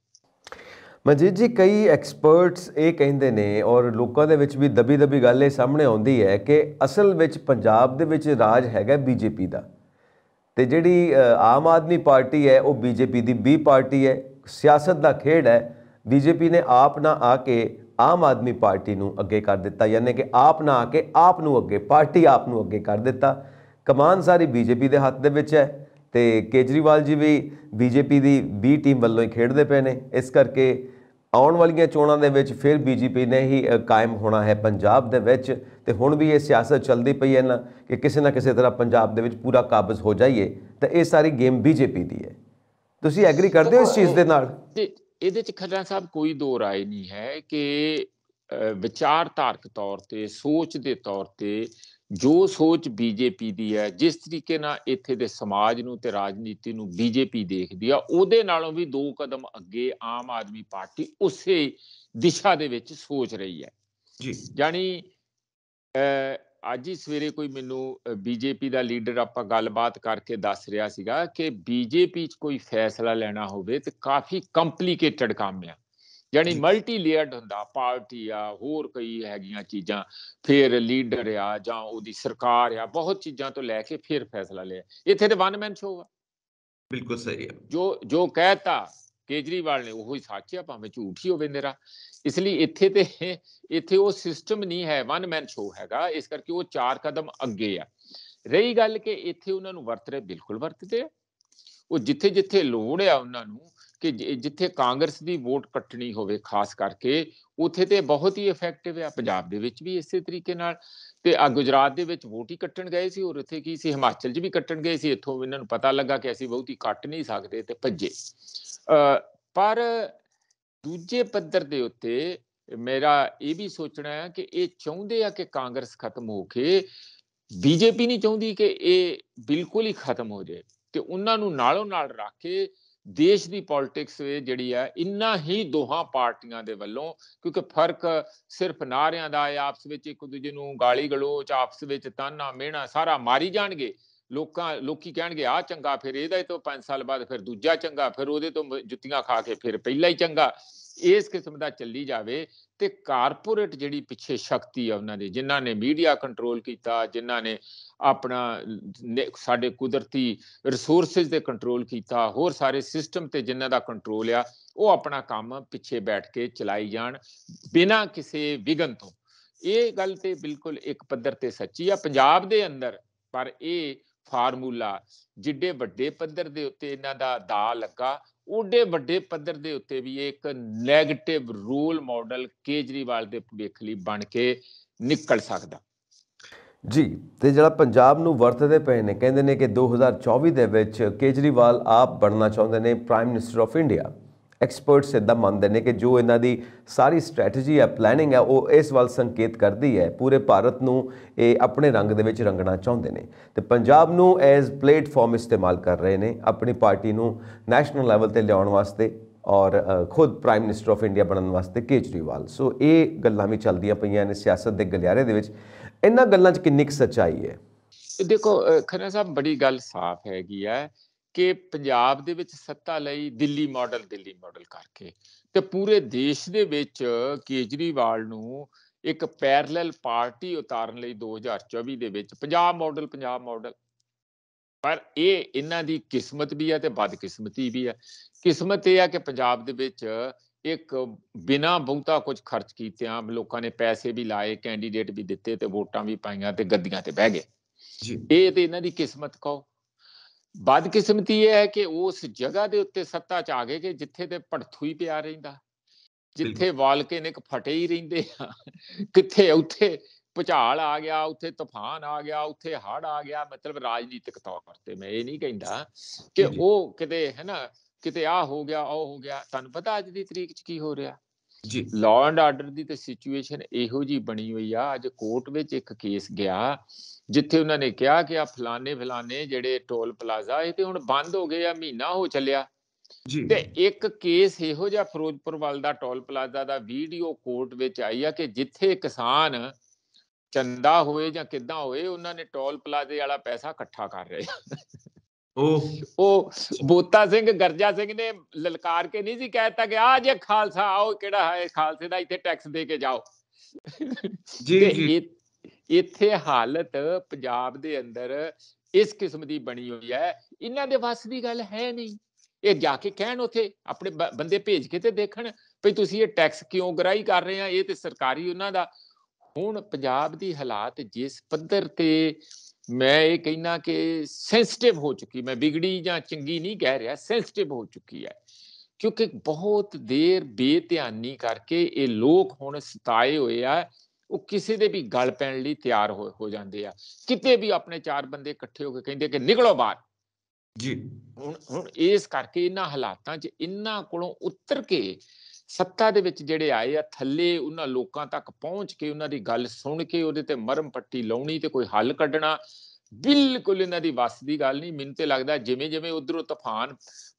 ਮਨਜੀਤ ਜੀ, ਕਈ ਐਕਸਪਰਟਸ ਇਹ ਕਹਿੰਦੇ ਨੇ ਔਰ ਲੋਕਾਂ ਦੇ ਵਿੱਚ ਵੀ ਦਬੀ ਦਬੀ ਗੱਲ ਇਹ ਸਾਹਮਣੇ ਆਉਂਦੀ ਹੈ ਕਿ ਅਸਲ ਵਿੱਚ ਪੰਜਾਬ ਦੇ ਵਿੱਚ ਰਾਜ ਹੈਗਾ ਬੀਜੇਪੀ ਦਾ। ਤੇ ਜਿਹੜੀ ਆਮ ਆਦਮੀ ਪਾਰਟੀ ਹੈ, ਉਹ ਬੀਜੇਪੀ ਦੀ ਬੀ ਪਾਰਟੀ ਹੈ, ਸਿਆਸਤ ਦਾ ਖੇਡ ਹੈ, ਬੀਜੇਪੀ ਨੇ ਆਪ ਨਾ ਆ ਕੇ ਆਮ ਆਦਮੀ ਪਾਰਟੀ ਨੂੰ ਅੱਗੇ ਕਰ ਦਿੱਤਾ, ਯਾਨੀ ਕਿ ਆਪ ਨਾ ਆ ਕੇ ਆਪ ਨੂੰ ਅੱਗੇ, ਪਾਰਟੀ ਆਪ ਨੂੰ ਅੱਗੇ ਕਰ ਦਿੱਤਾ। ਕਮਾਨ ਸਾਰੀ ਬੀਜੇਪੀ ਦੇ ਹੱਥ ਦੇ ਵਿੱਚ ਹੈ ਤੇ ਕੇਜਰੀਵਾਲ ਜੀ ਵੀ ਬੀਜੇਪੀ ਦੀ ਬੀ ਟੀਮ ਵੱਲੋਂ ਹੀ ਖੇਡਦੇ ਪਏ ਨੇ। ਇਸ ਕਰਕੇ ਆਉਣ ਵਾਲੀਆਂ ਚੋਣਾਂ ਦੇ ਵਿੱਚ ਫਿਰ ਬੀਜੇਪੀ ਨੇ ਹੀ ਕਾਇਮ ਹੋਣਾ ਹੈ ਪੰਜਾਬ ਦੇ ਵਿੱਚ। ਤੇ ਹੁਣ ਵੀ ਇਹ ਸਿਆਸਤ ਚੱਲਦੀ ਪਈ ਹੈ ਨਾ ਕਿ ਕਿਸੇ ਨਾ ਕਿਸੇ ਤਰ੍ਹਾਂ ਪੰਜਾਬ ਦੇ ਵਿੱਚ ਪੂਰਾ ਕਾਬਜ਼ ਹੋ ਜਾਈਏ ਤਾਂ ਇਹ ਸਾਰੀ ਗੇਮ ਬੀਜੇਪੀ ਦੀ ਹੈ। ਤੁਸੀਂ ਐਗਰੀ ਕਰਦੇ ਹੋ ਇਸ ਚੀਜ਼ ਦੇ ਨਾਲ? ਇਹਦੇ ਚ ਖੱਟਾ ਸਾਹਿਬ ਕੋਈ ਦੋ ਰਾਏ ਨਹੀਂ ਹੈ ਕਿ ਵਿਚਾਰਧਾਰਕ ਤੌਰ ਤੇ ਸੋਚ ਦੇ ਤੌਰ ਤੇ ਜੋ ਸੋਚ ਬੀਜੇਪੀ ਦੀ ਹੈ ਜਿਸ ਤਰੀਕੇ ਨਾਲ ਇੱਥੇ ਦੇ ਸਮਾਜ ਨੂੰ ਤੇ ਰਾਜਨੀਤੀ ਨੂੰ ਬੀਜੇਪੀ ਦੇਖਦੀ ਆ ਉਹਦੇ ਨਾਲੋਂ ਵੀ ਦੋ ਕਦਮ ਅੱਗੇ ਆਮ ਆਦਮੀ ਪਾਰਟੀ ਉਸੇ ਦਿਸ਼ਾ ਦੇ ਵਿੱਚ ਸੋਚ ਰਹੀ ਹੈ। ਜੀ। ਅਹ, ਅੱਜ ਹੀ ਸਵੇਰੇ ਕੋਈ ਮੈਨੂੰ ਬੀਜੇਪੀ ਦਾ ਲੀਡਰ ਆਪਾਂ ਗੱਲਬਾਤ ਕਰਕੇ ਦੱਸ ਰਿਹਾ ਸੀਗਾ ਕਿ ਬੀਜੇਪੀ 'ਚ ਕੋਈ ਫੈਸਲਾ ਲੈਣਾ ਹੋਵੇ ਤੇ ਕਾਫੀ ਕੰਪਲਿਕੇਟਡ ਕੰਮ ਆ। ਯਾਨੀ ਮਲਟੀ ਲੇਅਰਡ ਹੁੰਦਾ ਪਾਰਟੀ ਆ ਹੋਰ ਕਈ ਹੈਗੀਆਂ ਚੀਜ਼ਾਂ ਫਿਰ ਲੀਡਰ ਆ ਜਾਂ ਉਹਦੀ ਸਰਕਾਰ ਆ ਬਹੁਤ ਚੀਜ਼ਾਂ ਤੋਂ ਲੈ ਕੇ ਫਿਰ ਫੈਸਲਾ ਲਿਆ। ਇੱਥੇ ਤੇ ਵਨ ਮੈਨ ਸ਼ੋਅ ਆ। ਬਿਲਕੁਲ ਸਹੀ ਹੈ ਜੋ ਜੋ ਕਹਿਤਾ ਕੇਜਰੀਵਾਲ ਨੇ ਉਹੀ ਸੱਚ ਆ ਭਾਵੇਂ ਝੂਠ ਹੀ ਹੋਵੇ ਮੇਰਾ। ਇਸ ਲਈ ਇੱਥੇ ਤੇ ਇੱਥੇ ਉਹ ਸਿਸਟਮ ਨਹੀਂ ਹੈ ਵਨ ਮੈਨ ਸ਼ੋਅ ਹੈਗਾ ਇਸ ਕਰਕੇ ਉਹ ਚਾਰ ਕਦਮ ਅੱਗੇ ਆ। ਰਹੀ ਗੱਲ ਕਿ ਇੱਥੇ ਉਹਨਾਂ ਨੂੰ ਵਰਤ ਰਹੇ ਬਿਲਕੁਲ ਵਰਤਦੇ ਆ। ਉਹ ਜਿੱਥੇ ਜਿੱਥੇ ਲੋੜ ਆ ਉਹਨਾਂ ਨੂੰ ਕਿ ਜਿੱਥੇ ਕਾਂਗਰਸ ਦੀ ਵੋਟ ਕੱਟਣੀ ਹੋਵੇ, ਖਾਸ ਕਰਕੇ, ਉਥੇ ਤੇ ਬਹੁਤ ਹੀ ਇਫੈਕਟਿਵ ਆ ਪੰਜਾਬ ਦੇ ਵਿੱਚ ਵੀ ਇਸੇ ਤਰੀਕੇ ਨਾਲ। ਤੇ ਆ ਗੁਜਰਾਤ ਦੇ ਵਿੱਚ ਵੋਟ ਹੀ ਕੱਟਣ ਗਏ ਸੀ ਔਰ ਉੱਥੇ ਕੀ ਸੀ, ਹਿਮਾਚਲ 'ਚ ਵੀ ਕੱਟਣ ਗਏ ਸੀ। ਇੱਥੋਂ ਇਹਨਾਂ ਨੂੰ ਪਤਾ ਲੱਗਾ ਕਿ ਅਸੀਂ ਬਹੁਤੀ ਕੱਟ ਨਹੀਂ ਸਕਦੇ ਤੇ ਭੱਜੇ। ਪਰ ਦੂਜੇ ਪੱਧਰ ਦੇ ਉੱਤੇ ਮੇਰਾ ਇਹ ਵੀ ਸੋਚਣਾ ਹੈ ਕਿ ਇਹ ਚਾਹੁੰਦੇ ਆ ਕਿ ਕਾਂਗਰਸ ਖਤਮ ਹੋ ਕੇ, ਬੀਜੇਪੀ ਨਹੀਂ ਚਾਹੁੰਦੀ ਕਿ ਇਹ ਬਿਲਕੁਲ ਹੀ ਖਤਮ ਹੋ ਜਾਏ। ਤੇ ਉਹਨਾਂ ਨੂੰ ਨਾਲੋਂ ਨਾਲ ਰੱਖ ਕੇ ਦੇਸ਼ ਦੀ ਪੋਲਿਟਿਕਸ ਜਿਹੜੀ ਹੈ ਇੰਨਾ ਹੀ ਦੋਹਾਂ ਪਾਰਟੀਆਂ ਦੇ ਵੱਲੋਂ, ਕਿਉਂਕਿ ਫ਼ਰਕ ਸਿਰਫ ਨਾਰਿਆਂ ਦਾ ਹੈ, ਆਪਸ ਵਿੱਚ ਇੱਕ ਦੂਜੇ ਨੂੰ ਗਾਲੀ ਗਲੋਚ, ਆਪਸ ਵਿੱਚ ਤਾਨਾ ਮਿਹਣਾ, ਸਾਰਾ ਮਾਰੀ ਜਾਣਗੇ। ਲੋਕਾਂ, ਲੋਕੀ ਕਹਿਣਗੇ ਆ ਚੰਗਾ, ਫਿਰ ਇਹਦਾ ਹੀ ਤੋਂ 5 ਸਾਲ ਬਾਅਦ ਫਿਰ ਦੂਜਾ ਚੰਗਾ, ਫਿਰ ਉਹਦੇ ਤੋਂ ਜੁੱਤੀਆਂ ਖਾ ਕੇ ਫਿਰ ਪਹਿਲਾ ਹੀ ਚੰਗਾ। ਇਸ ਕਿਸਮ ਦਾ ਚੱਲੀ ਜਾਵੇ ਤੇ ਕਾਰਪੋਰੇਟ ਜਿਹੜੀ ਪਿੱਛੇ ਸ਼ਕਤੀ ਆ ਉਹਨਾਂ ਦੀ, ਜਿਨ੍ਹਾਂ ਨੇ ਮੀਡੀਆ ਕੰਟਰੋਲ ਕੀਤਾ, ਜਿਨ੍ਹਾਂ ਨੇ ਆਪਣਾ ਸਾਡੇ ਕੁਦਰਤੀ ਰਿਸੋਰਸਸ ਤੇ ਕੰਟਰੋਲ ਕੀਤਾ, ਹੋਰ ਸਾਰੇ ਸਿਸਟਮ ਤੇ ਜਿਨ੍ਹਾਂ ਦਾ ਕੰਟਰੋਲ ਆ, ਉਹ ਆਪਣਾ ਕੰਮ ਪਿੱਛੇ ਬੈਠ ਕੇ ਚਲਾਈ ਜਾਣ ਬਿਨਾਂ ਕਿਸੇ ਵਿਗਨ ਤੋਂ। ਇਹ ਗੱਲ ਤੇ ਬਿਲਕੁਲ ਇੱਕ ਪੱਧਰ ਤੇ ਸੱਚੀ ਆ। ਪੰਜਾਬ ਦੇ ਅੰਦਰ, ਪਰ ਇਹ ਫਾਰਮੂਲਾ ਜਿੱਡੇ ਵੱਡੇ ਪੱਧਰ ਦੇ ਉੱਤੇ ਇਹਨਾਂ ਦਾ ਦਾ ਲੱਗਾ ਉਹਦੇ ਵੱਡੇ ਪੱਧਰ ਦੇ ਉੱਤੇ ਵੀ ਇੱਕ 네ਗੇਟਿਵ ਰੋਲ ਮਾਡਲ ਕੇਜਰੀਵਾਲ ਦੇ ਭਵਿੱਖ ਲਈ ਬਣ ਕੇ ਨਿਕਲ ਸਕਦਾ। ਜੀ, ਤੇ ਜਿਹੜਾ ਪੰਜਾਬ ਨੂੰ ਵਰਤਦੇ ਪਏ ਨੇ, ਕਹਿੰਦੇ ਨੇ ਕਿ 2024 ਦੇ ਵਿੱਚ ਕੇਜਰੀਵਾਲ ਆਪ ਬਣਨਾ ਚਾਹੁੰਦੇ ਨੇ prime minister of India experts ਇਦਾਂ ਮੰਨਦੇ ਨੇ ਕਿ ਜੋ ਇਹਨਾਂ ਦੀ ਸਾਰੀ ਸਟ੍ਰੈਟਜੀ ਹੈ ਪਲੈਨਿੰਗ ਹੈ, ਉਹ ਇਸ ਵੱਲ ਸੰਕੇਤ ਕਰਦੀ ਹੈ, ਪੂਰੇ ਭਾਰਤ ਨੂੰ ਇਹ ਆਪਣੇ ਰੰਗ ਦੇ ਵਿੱਚ ਰੰਗਣਾ ਚਾਹੁੰਦੇ ਨੇ। ਤੇ ਪੰਜਾਬ ਨੂੰ ਐਜ਼ ਪਲੇਟਫਾਰਮ ਇਸਤੇਮਾਲ ਕਰ ਰਹੇ ਨੇ, ਆਪਣੀ ਪਾਰਟੀ ਨੂੰ ਨੈਸ਼ਨਲ ਲੈਵਲ ਤੇ ਲਿਆਉਣ ਵਾਸਤੇ ਔਰ ਖੁਦ ਪ੍ਰਾਈਮ ਮਿਨਿਸਟਰ ਆਫ ਇੰਡੀਆ ਬਣਨ ਵਾਸਤੇ ਕੇਜਰੀਵਾਲ। ਸੋ ਇਹ ਗੱਲਾਂ ਵੀ ਚੱਲਦੀਆਂ ਪਈਆਂ ਨੇ ਸਿਆਸਤ ਦੇ ਗਲਿਆਰੇ ਦੇ ਵਿੱਚ। ਇਹਨਾਂ ਗੱਲਾਂ 'ਚ ਕਿੰਨੀ ਕੁ ਸੱਚਾਈ ਹੈ? ਦੇਖੋ ਖੰਨਾ ਸਾਹਿਬ, ਬੜੀ ਗੱਲ ਸਾਫ਼ ਹੈਗੀ ਹੈ ਕਿ ਪੰਜਾਬ ਦੇ ਵਿੱਚ ਸੱਤਾ ਲਈ ਦਿੱਲੀ ਮਾਡਲ ਦਿੱਲੀ ਮਾਡਲ ਕਰਕੇ ਤੇ ਪੂਰੇ ਦੇਸ਼ ਦੇ ਵਿੱਚ ਕੇਜਰੀਵਾਲ ਨੂੰ ਇੱਕ ਪੈਰਲਲ ਪਾਰਟੀ ਉਤਾਰਨ ਲਈ 2024 ਦੇ ਵਿੱਚ ਪੰਜਾਬ ਮਾਡਲ ਪੰਜਾਬ ਮਾਡਲ ਪਰ ਇਹ ਇਹਨਾਂ ਦੀ ਕਿਸਮਤ ਵੀ ਹੈ ਤੇ ਬਦਕਿਸਮਤੀ ਵੀ ਹੈ। ਕਿਸਮਤ ਇਹ ਹੈ ਕਿ ਪੰਜਾਬ ਦੇ ਵਿੱਚ ਇੱਕ ਬਿਨਾ ਬਹੁਤਾ ਕੁਝ ਖਰਚ ਕੀਤਿਆਂ ਲੋਕਾਂ ਨੇ ਪੈਸੇ ਵੀ ਲਾਏ ਕੈਂਡੀਡੇਟ ਵੀ ਦਿੱਤੇ ਤੇ ਵੋਟਾਂ ਵੀ ਪਾਈਆਂ ਤੇ ਗੱਦੀਆਂ ਤੇ ਬਹਿ ਗਏ। ਜੀ। ਇਹ ਤੇ ਇਹਨਾਂ ਦੀ ਕਿਸਮਤ ਕਹੋ। ਬਦਕਿਸਮਤੀ ਇਹ ਹੈ ਕਿ ਉਸ ਜਗ੍ਹਾ ਦੇ ਉੱਤੇ ਸੱਤਾ ਚ ਆ ਗਏ ਕਿ ਜਿੱਥੇ ਤੇ ਭੜਥੂ ਹੀ ਪਿਆ ਰਹਿੰਦਾ। ਜਿੱਥੇ ਵਾਲਕੇਨਿਕ ਫਟੇ ਹੀ ਰਹਿੰਦੇ ਆ। ਕਿੱਥੇ ਉੱਥੇ ਭੁਚਾਲ ਆ ਗਿਆ ਉੱਥੇ ਤੂਫਾਨ ਆ ਗਿਆ ਉੱਥੇ ਹੜ ਆ ਗਿਆ ਮਤਲਬ ਰਾਜਨੀਤਿਕ ਤੌਰ ਤੇ ਮੈਂ ਇਹ ਨਹੀਂ ਕਹਿੰਦਾ ਕਿ ਉਹ ਕਿਤੇ ਹੈ ਨਾ ਕਿਤੇ ਆ ਹੋ ਗਿਆ ਉਹ ਹੋ ਗਿਆ। ਤੁਹਾਨੂੰ ਪਤਾ ਅੱਜ ਦੀ ਤਰੀਕ 'ਚ ਕੀ ਹੋ ਰਿਹਾ? ਜੀ। ਲਾਅ ਐਂਡ ਆਰਡਰ ਦੀ ਤੇ ਸਿਚੁਏਸ਼ਨ ਇਹੋ ਜੀ ਬਣੀ ਹੋਈ ਆ। ਅੱਜ ਕੋਰਟ ਵਿੱਚ ਇੱਕ ਕੇਸ ਗਿਆ ਜਿੱਥੇ ਉਹਨਾਂ ਨੇ ਕਿਹਾ ਕਿ ਆ ਫਲਾਣੇ ਫਲਾਣੇ ਜਿਹੜੇ ਟੋਲ ਪਲਾਜ਼ਾ ਇਹ ਤੇ ਹੁਣ ਬੰਦ ਹੋ ਗਏ ਆ ਮਹੀਨਾ ਹੋ ਚੱਲਿਆ। ਜੀ। ਤੇ ਇੱਕ ਕੇਸ ਇਹੋ ਜਿਹਾ ਫਿਰੋਜ਼ਪੁਰ ਵੱਲ ਦਾ ਟੋਲ ਪਲਾਜ਼ਾ ਦਾ ਵੀਡੀਓ ਕੋਰਟ ਵਿੱਚ ਆਈ ਆ ਕਿ ਜਿੱਥੇ ਕਿਸਾਨ ਚੰਦਾ ਹੋਏ ਜਾਂ ਕਿੱਦਾਂ ਹੋਏ ਉਹਨਾਂ ਨੇ ਟੋਲ ਪਲਾਜ਼ੇ ਵਾਲਾ ਪੈਸਾ ਇਕੱਠਾ ਕਰ ਰਹੇ। ਉਹ ਉਹ ਬੋਤਾ ਸਿੰਘ ਗਰਜਾ ਸਿੰਘ ਨੇ ਲਲਕਾਰ ਕੇ ਨਹੀਂ ਸੀ ਕਹਿਤਾ ਕਿ ਆ ਜੇ ਖਾਲਸਾ ਆਓ ਕਿਹੜਾ ਹੈ ਖਾਲਸੇ ਦਾ ਇੱਥੇ ਟੈਕਸ ਦੇ ਕੇ ਜਾਓ। ਜੀ ਜੀ। ਇੱਥੇ ਹਾਲਤ ਪੰਜਾਬ ਦੇ ਅੰਦਰ ਇਸ ਕਿਸਮ ਦੀ ਬਣੀ ਹੋਈ ਹੈ। ਇਹਨਾਂ ਦੇ ਵੱਸ ਦੀ ਗੱਲ ਹੈ ਨਹੀਂ। ਇਹ ਜਾ ਕੇ ਕਹਿਣ ਉਥੇ ਆਪਣੇ ਬੰਦੇ ਭੇਜ ਕੇ ਤੇ ਦੇਖਣ ਭਈ ਤੁਸੀਂ ਇਹ ਟੈਕਸ ਕਿਉਂ ਗਰਾਈ ਕਰ ਰਹੇ ਆ? ਇਹ ਤੇ ਸਰਕਾਰੀ ਉਹਨਾਂ ਦਾ। ਹੁਣ ਪੰਜਾਬ ਦੀ ਹਾਲਾਤ ਜਿਸ ਪੱਧਰ ਤੇ ਮੈਂ ਇਹ ਕਹਿਣਾ ਕਿ ਸੈਂਸਿਟਿਵ ਹੋ ਚੁੱਕੀ ਮੈਂ ਵਿਗੜੀ ਜਾਂ ਚੰਗੀ ਨਹੀਂ ਕਹਿ ਰਿਹਾ ਸੈਂਸਿਟਿਵ ਹੋ ਚੁੱਕੀ ਹੈ। ਕਿਉਂਕਿ ਬਹੁਤ ਦੇਰ ਬੇਧਿਆਨੀ ਕਰਕੇ ਇਹ ਲੋਕ ਹੁਣ ਸਤਾਏ ਹੋਏ ਆ ਉਹ ਕਿਸੇ ਦੇ ਵੀ ਗਲ ਪੈਣ ਲਈ ਤਿਆਰ ਹੋ ਜਾਂਦੇ ਆ। ਕਿਤੇ ਵੀ ਆਪਣੇ ਚਾਰ ਬੰਦੇ ਇਕੱਠੇ ਹੋ ਕੇ ਕਹਿੰਦੇ ਕਿ ਨਿਕਲੋ ਬਾਹਰ। ਜੀ। ਹੁਣ ਹੁਣ ਇਸ ਕਰਕੇ ਇਹਨਾਂ ਹਾਲਾਤਾਂ 'ਚ ਇਹਨਾਂ ਕੋਲੋਂ ਉੱਤਰ ਕੇ ਸੱਤਾ ਦੇ ਵਿੱਚ ਜਿਹੜੇ ਆਏ ਆ, ਥੱਲੇ ਉਹਨਾਂ ਲੋਕਾਂ ਤੱਕ ਪਹੁੰਚ ਕੇ ਉਹਨਾਂ ਦੀ ਗੱਲ ਸੁਣ ਕੇ ਉਹਦੇ ਤੇ ਮਰਮ ਪੱਟੀ ਲਾਉਣੀ ਤੇ ਕੋਈ ਹੱਲ ਕੱਢਣਾ, ਬਿਲਕੁਲ ਇਹਨਾਂ ਦੀ ਵਸ ਦੀ ਗੱਲ ਨਹੀਂ। ਮੈਨੂੰ ਤੇ ਲੱਗਦਾ ਜਿਵੇਂ ਜਿਵੇਂ ਉਧਰੋਂ ਤੂਫਾਨ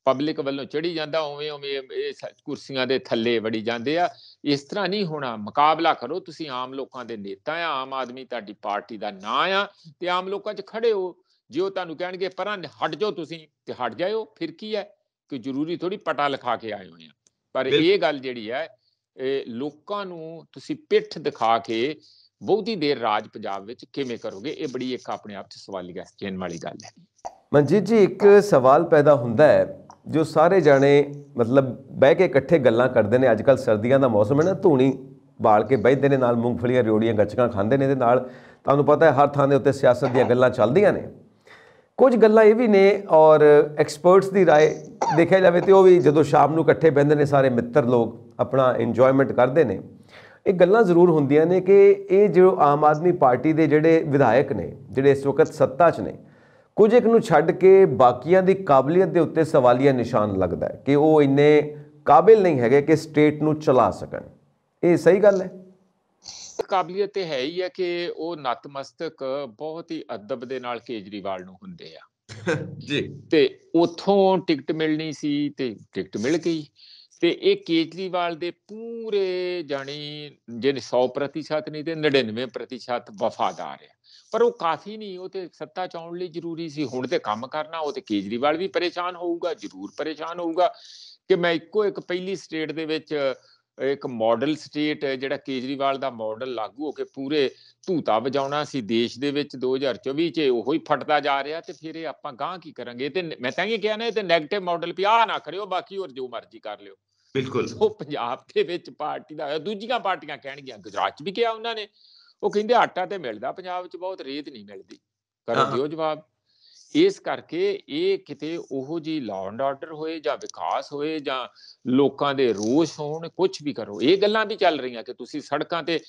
ਪਬਲਿਕ ਵੱਲੋਂ ਚੜੀ ਜਾਂਦਾ, ਉਵੇਂ ਉਵੇਂ ਇਹ ਕੁਰਸੀਆਂ ਦੇ ਥੱਲੇ ਵੜੀ ਜਾਂਦੇ ਆ। ਇਸ ਤਰ੍ਹਾਂ ਨਹੀਂ ਹੋਣਾ। ਮੁਕਾਬਲਾ ਕਰੋ, ਤੁਸੀਂ ਆਮ ਲੋਕਾਂ ਦੇ ਨੇਤਾ ਆ, ਆਮ ਆਦਮੀ ਤੁਹਾਡੀ ਪਾਰਟੀ ਦਾ ਨਾਂ ਆ ਤੇ ਆਮ ਲੋਕਾਂ 'ਚ ਖੜੇ ਹੋ। ਜੇ ਉਹ ਤੁਹਾਨੂੰ ਕਹਿਣਗੇ, ਪਰਾਂ, ਹਟ ਜਾਓ ਤੁਸੀਂ ਤੇ ਹਟ ਜਾਇਓ, ਫਿਰ ਕੀ ਹੈ? ਕਿ ਜ਼ਰੂਰੀ ਥੋੜੀ ਪਟਾ ਲਿਖਾ ਕੇ ਆਏ ਹੋਏ ਆ। ਪਰ ਇਹ ਗੱਲ ਜਿਹੜੀ ਹੈ ਇਹ ਲੋਕਾਂ ਨੂੰ ਤੁਸੀਂ ਪਿੱਠ ਦਿਖਾ ਕੇ ਬਹੁਤੀ ਦੇਰ ਰਾਜ ਪੰਜਾਬ ਵਿੱਚ ਕਿਵੇਂ ਕਰੋਗੇ ਇਹ ਬੜੀ ਇੱਕ ਆਪਣੇ ਆਪ 'ਚ ਸਵਾਲੀਆ ਚਿੰਨ੍ਹ ਵਾਲੀ ਗੱਲ ਹੈ। ਮਨਜੀਤ ਜੀ ਇੱਕ ਸਵਾਲ ਪੈਦਾ ਹੁੰਦਾ ਹੈ ਜੋ ਸਾਰੇ ਜਾਣੇ ਮਤਲਬ ਬਹਿ ਕੇ ਇਕੱਠੇ ਗੱਲਾਂ ਕਰਦੇ ਨੇ ਅੱਜ ਕੱਲ ਸਰਦੀਆਂ ਦਾ ਮੌਸਮ ਹੈ ਨਾ ਧੂਣੀ ਬਾਲ ਕੇ ਬੈਠਦੇ ਨੇ ਨਾਲ ਮੂੰਗਫਲੀਆਂ ਰਿਓੜੀਆਂ ਗੱਚਕਾਂ ਖਾਂਦੇ ਨੇ ਤੇ ਨਾਲ। ਤੁਹਾਨੂੰ ਪਤਾ ਹੈ ਹਰ ਥਾਂ ਦੇ ਉੱਤੇ ਸਿਆਸਤ ਦੀਆਂ ਗੱਲਾਂ ਚੱਲਦੀਆਂ ਨੇ। ਕੁਝ ਗੱਲਾਂ ਇਹ ਵੀ ਨੇ ਔਰ ਐਕਸਪਰਟਸ ਦੀ رائے ਦੇਖਿਆ ਜਾਵੇ ਤੇ ਉਹ ਵੀ ਜਦੋਂ ਸ਼ਾਮ ਨੂੰ ਇਕੱਠੇ ਬਹਿੰਦੇ ਨੇ ਸਾਰੇ ਮਿੱਤਰ ਲੋਕ ਆਪਣਾ ਇੰਜੋਇਮੈਂਟ ਕਰਦੇ ਨੇ ਇਹ ਗੱਲਾਂ ਜ਼ਰੂਰ ਹੁੰਦੀਆਂ ਨੇ ਕਿ ਇਹ ਜੋ ਆਮ ਆਦਮੀ ਪਾਰਟੀ ਦੇ ਜਿਹੜੇ ਵਿਧਾਇਕ ਨੇ ਜਿਹੜੇ ਇਸ ਵਕਤ ਸੱਤਾ 'ਚ ਨੇ ਕੁਝ ਇੱਕ ਨੂੰ ਛੱਡ ਕੇ ਬਾਕੀਆਂ ਦੀ ਕਾਬਲੀਅਤ ਦੇ ਉੱਤੇ ਸਵਾਲੀਆ ਨਿਸ਼ਾਨ ਲੱਗਦਾ ਹੈ ਕਿ ਉਹ ਇੰਨੇ ਕਾਬਿਲ ਨਹੀਂ ਹੈਗੇ ਕਿ ਸਟੇਟ ਨੂੰ ਚਲਾ ਸਕਣ ਇਹ ਸਹੀ ਗੱਲ ਹੈ ਕਾਬਲੀਅਤ ਤੇ ਹੈ ਹੀ ਹੈ ਕਿ ਉਹ ਨਤਮਸਤਕ ਬਹੁਤ ਹੀ ਅਦਬ ਦੇ ਨਾਲ ਕੇਜਰੀਵਾਲ ਨੂੰ ਹੁੰਦੇ ਆ। ਜੀ। ਤੇ ਉਥੋਂ ਟਿਕਟ ਮਿਲਣੀ ਸੀ ਤੇ ਟਿਕਟ ਮਿਲ ਗਈ। ਤੇ ਇਹ ਕੇਜਰੀਵਾਲ ਦੇ ਪੂਰੇ ਜਾਣੀ ਜਿਹਨੇ 100% ਨਹੀਂ ਤੇ 99% ਵਫਾਦਾਰ ਆ। ਪਰ ਉਹ ਕਾਫੀ ਨਹੀਂ ਉਹ ਤੇ ਸੱਤਾ ਚਾਉਣ ਲਈ ਜ਼ਰੂਰੀ ਸੀ। ਹੁਣ ਤੇ ਕੰਮ ਕਰਨਾ ਉਹ ਤੇ ਕੇਜਰੀਵਾਲ ਵੀ ਪਰੇਸ਼ਾਨ ਹੋਊਗਾ ਜ਼ਰੂਰ ਪਰੇਸ਼ਾਨ ਹੋਊਗਾ ਕਿ ਮੈਂ ਇੱਕੋ ਇੱਕ ਪਹਿਲੀ ਸਟੇਟ ਦੇ ਵਿੱਚ ਇੱਕ ਮਾਡਲ ਸਟੇਟ ਜਿਹੜਾ ਕੇਜਰੀਵਾਲ ਦਾ ਮਾਡਲ ਲਾਗੂ ਹੋ ਕੇ ਪੂਰੇ ਧੂਤਾ ਵਜਾਉਣਾ ਸੀ। ਦੇਸ਼ ਦੇ ਵਿੱਚ 2024 ਚ ਉਹੋ ਹੀ ਫਟਦਾ ਜਾ ਰਿਹਾ ਤੇ ਫਿਰ ਇਹ ਆਪਾਂ ਗਾਂ ਕੀ ਕਰਾਂਗੇ? ਤੇ ਮੈਂ ਤਾਂ ਇਹ ਕਿਹਾ ਨਾ ਇਹ ਤੇ 네ਗੇਟਿਵ ਮਾਡਲ ਵੀ ਆ ਨਾ ਕਰਿਓ ਬਾਕੀ ਹੋਰ ਜੋ ਮਰਜ਼ੀ ਕਰ ਲਿਓ। ਬਿਲਕੁਲ। ਉਹ ਪੰਜਾਬ ਦੇ ਵਿੱਚ ਪਾਰਟੀ ਦਾ ਦੂਜੀਆਂ ਪਾਰਟੀਆਂ ਕਹਿਣਗੀਆਂ ਗੁਜਰਾਤ ਚ ਵੀ ਕਿਹਾ ਉਹਨਾਂ ਨੇ। ਉਹ ਕਹਿੰਦੇ ਆਟਾ ਤੇ ਮਿਲਦਾ ਪੰਜਾਬ 'ਚ ਬਹੁਤ ਰੇਤ ਨਹੀਂ ਮਿਲਦੀ। ਕਰੋ ਦਿਓ ਜਵਾਬ। ਇਸ ਕਰਕੇ ਇਹ ਕਿਤੇ ਉਹੋ ਜੀ ਲਾਅ ਐਂਡ ਆਰਡਰ ਹੋਏ ਜਾਂ ਵਿਕਾਸ ਹੋਏ ਜਾਂ ਲੋਕਾਂ ਦੇ ਰੋਸ਼ ਹੋਣ ਕੁਝ ਵੀ ਕਰੋ। ਇਹ ਗੱਲਾਂ ਵੀ ਚੱਲ ਰਹੀਆਂ ਕਿ ਤੁਸੀਂ ਸੜਕਾਂ ਤੇ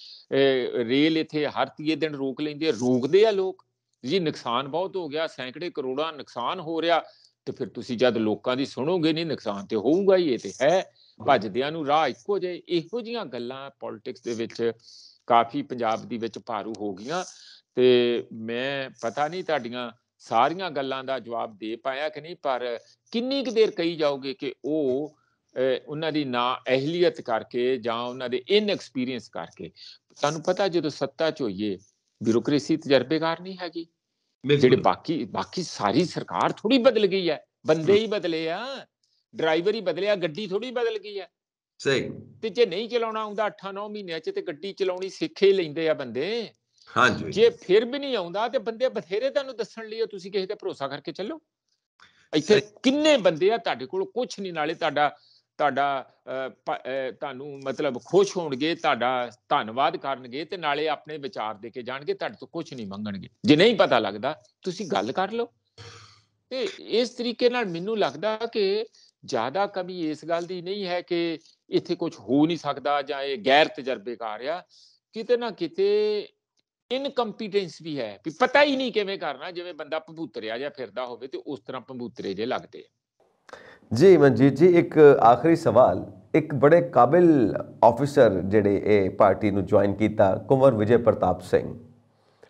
ਰੇਲ ਇੱਥੇ ਹਰ ਤੀਏ ਦਿਨ ਰੋਕ ਲੈਂਦੇ, ਰੋਕਦੇ ਆ ਲੋਕ। ਜੀ, ਨੁਕਸਾਨ ਬਹੁਤ ਹੋ ਗਿਆ, ਸੈਂਕੜੇ ਕਰੋੜਾਂ ਨੁਕਸਾਨ ਹੋ ਰਿਹਾ, ਤੇ ਫਿਰ ਤੁਸੀਂ ਜਦ ਲੋਕਾਂ ਦੀ ਸੁਣੋਗੇ, ਨਹੀਂ, ਨੁਕਸਾਨ ਤੇ ਹੋਊਗਾ ਹੀ, ਇਹ ਤੇ ਹੈ। ਭੱਜਦਿਆਂ ਨੂੰ ਰਾਹ ਇੱਕੋ ਜੇ ਇਹੋ ਜੀਆਂ ਗੱਲਾਂ ਪੋਲਿਟਿਕਸ ਦੇ ਵਿੱਚ ਕਾਫੀ ਪੰਜਾਬ ਦੀ ਵਿੱਚ ਭਾਰੂ ਹੋ ਗਈਆਂ। ਤੇ ਮੈਂ, ਪਤਾ ਨਹੀਂ ਤੁਹਾਡੀਆਂ ਸਾਰੀਆਂ ਗੱਲਾਂ ਦਾ ਜਵਾਬ ਦੇ ਪਾਇਆ ਕਿ ਨਹੀਂ ਪਰ ਕਿੰਨੀ ਕੁ ਦੇਰ ਕਹੀ ਜਾਓਗੇ ਕਿ ਉਹ ਉਹਨਾਂ ਦੀ ਨਾ ਅਹਲੀਅਤ ਕਰਕੇ ਜਾਂ ਉਹਨਾਂ ਦੇ ਇਨ ਐਕਸਪੀਰੀਅੰਸ ਕਰਕੇ? ਤੁਹਾਨੂੰ ਪਤਾ ਜਦੋਂ ਸੱਤਾ ਚ ਹੋਈਏ ਬਿਊਰੋਕ੍ਰੇਸੀ ਤਜਰਬੇਕਾਰ ਨਹੀਂ ਹੈਗੀ। ਜਿਹੜੇ ਬਾਕੀ ਬਾਕੀ ਸਾਰੀ ਸਰਕਾਰ ਥੋੜੀ ਬਦਲ ਗਈ ਹੈ। ਬੰਦੇ ਹੀ ਬਦਲੇ ਆ। ਡਰਾਈਵਰ ਹੀ ਬਦਲਿਆ ਗੱਡੀ ਥੋੜੀ ਬਦਲ ਗਈ ਹੈ। ਸਹੀ। ਤੇ ਜੇ ਨਹੀਂ ਚਲਾਉਣਾ ਆਉਂਦਾ 8-9 ਮਹੀਨਿਆਂ ਚ ਤੇ ਗੱਡੀ ਚਲਾਉਣੀ ਸਿੱਖ ਲੈਂਦੇ ਆ ਬੰਦੇ। ਹਾਂਜੀ ਜੇ ਫਿਰ ਵੀ ਨਹੀਂ ਆਉਂਦਾ ਤੇ ਬੰਦੇ ਬਥੇਰੇ ਤੁਹਾਨੂੰ ਦੱਸਣ ਲਈ ਤੁਸੀਂ ਕਿਸੇ ਤੇ ਭਰੋਸਾ ਕਰਕੇ ਚੱਲੋ। ਇੱਥੇ ਕਿੰਨੇ ਬੰਦੇ ਆ ਤੁਹਾਡੇ ਕੋਲ ਕੁਝ ਨਹੀਂ ਨਾਲੇ ਤੁਹਾਡਾ ਤੁਹਾਡਾ ਤੁਹਾਨੂੰ ਮਤਲਬ ਖੁਸ਼ ਹੋਣਗੇ ਤੁਹਾਡਾ ਧੰਨਵਾਦ ਕਰਨਗੇ ਤੇ ਨਾਲੇ ਆਪਣੇ ਵਿਚਾਰ ਦੇ ਕੇ ਜਾਣਗੇ ਤੁਹਾਡੇ ਤੋਂ ਕੁਝ ਨਹੀਂ ਮੰਗਣਗੇ। ਜੇ ਨਹੀਂ ਪਤਾ ਲੱਗਦਾ ਤੁਸੀਂ ਗੱਲ ਕਰ ਲਓ। ਤੇ ਇਸ ਤਰੀਕੇ ਨਾਲ ਮੈਨੂੰ ਲੱਗਦਾ ਕਿ ਜ਼ਿਆਦਾ ਕਮੀ ਇਸ ਗੱਲ ਦੀ ਨਹੀਂ ਹੈ ਕਿ ਇੱਥੇ ਕੁਝ ਹੋ ਨਹੀਂ ਸਕਦਾ ਜਾਂ ਇਹ ਗੈਰ ਤਜਰਬੇਕਾਰ ਆ। ਕਿਤੇ ਨਾ ਕਿਤੇ ਇਨਕੰਪੀਟੈਂਸ ਵੀ ਹੈ ਵੀ ਪਤਾ ਹੀ ਨਹੀਂ ਕਿਵੇਂ ਕਰਨਾ, ਜਿਵੇਂ ਬੰਦਾ ਭਬੂਤਰਿਆ ਜਾਂ ਫਿਰਦਾ ਹੋਵੇ ਤੇ ਉਸ ਤਰ੍ਹਾਂ ਭਬੂਤਰੇ ਜੇ ਲੱਗਦੇ ਜੀ ਮਨਜੀਤ ਜੀ, ਇੱਕ ਆਖਰੀ ਸਵਾਲ। ਇੱਕ ਬੜੇ ਕਾਬਿਲ ਆਫੀਸਰ ਜਿਹੜੇ ਇਹ ਪਾਰਟੀ ਨੂੰ ਜੁਆਇਨ ਕੀਤਾ ਕੁਮਰ ਵਿਜੇ ਪ੍ਰਤਾਪ ਸਿੰਘ।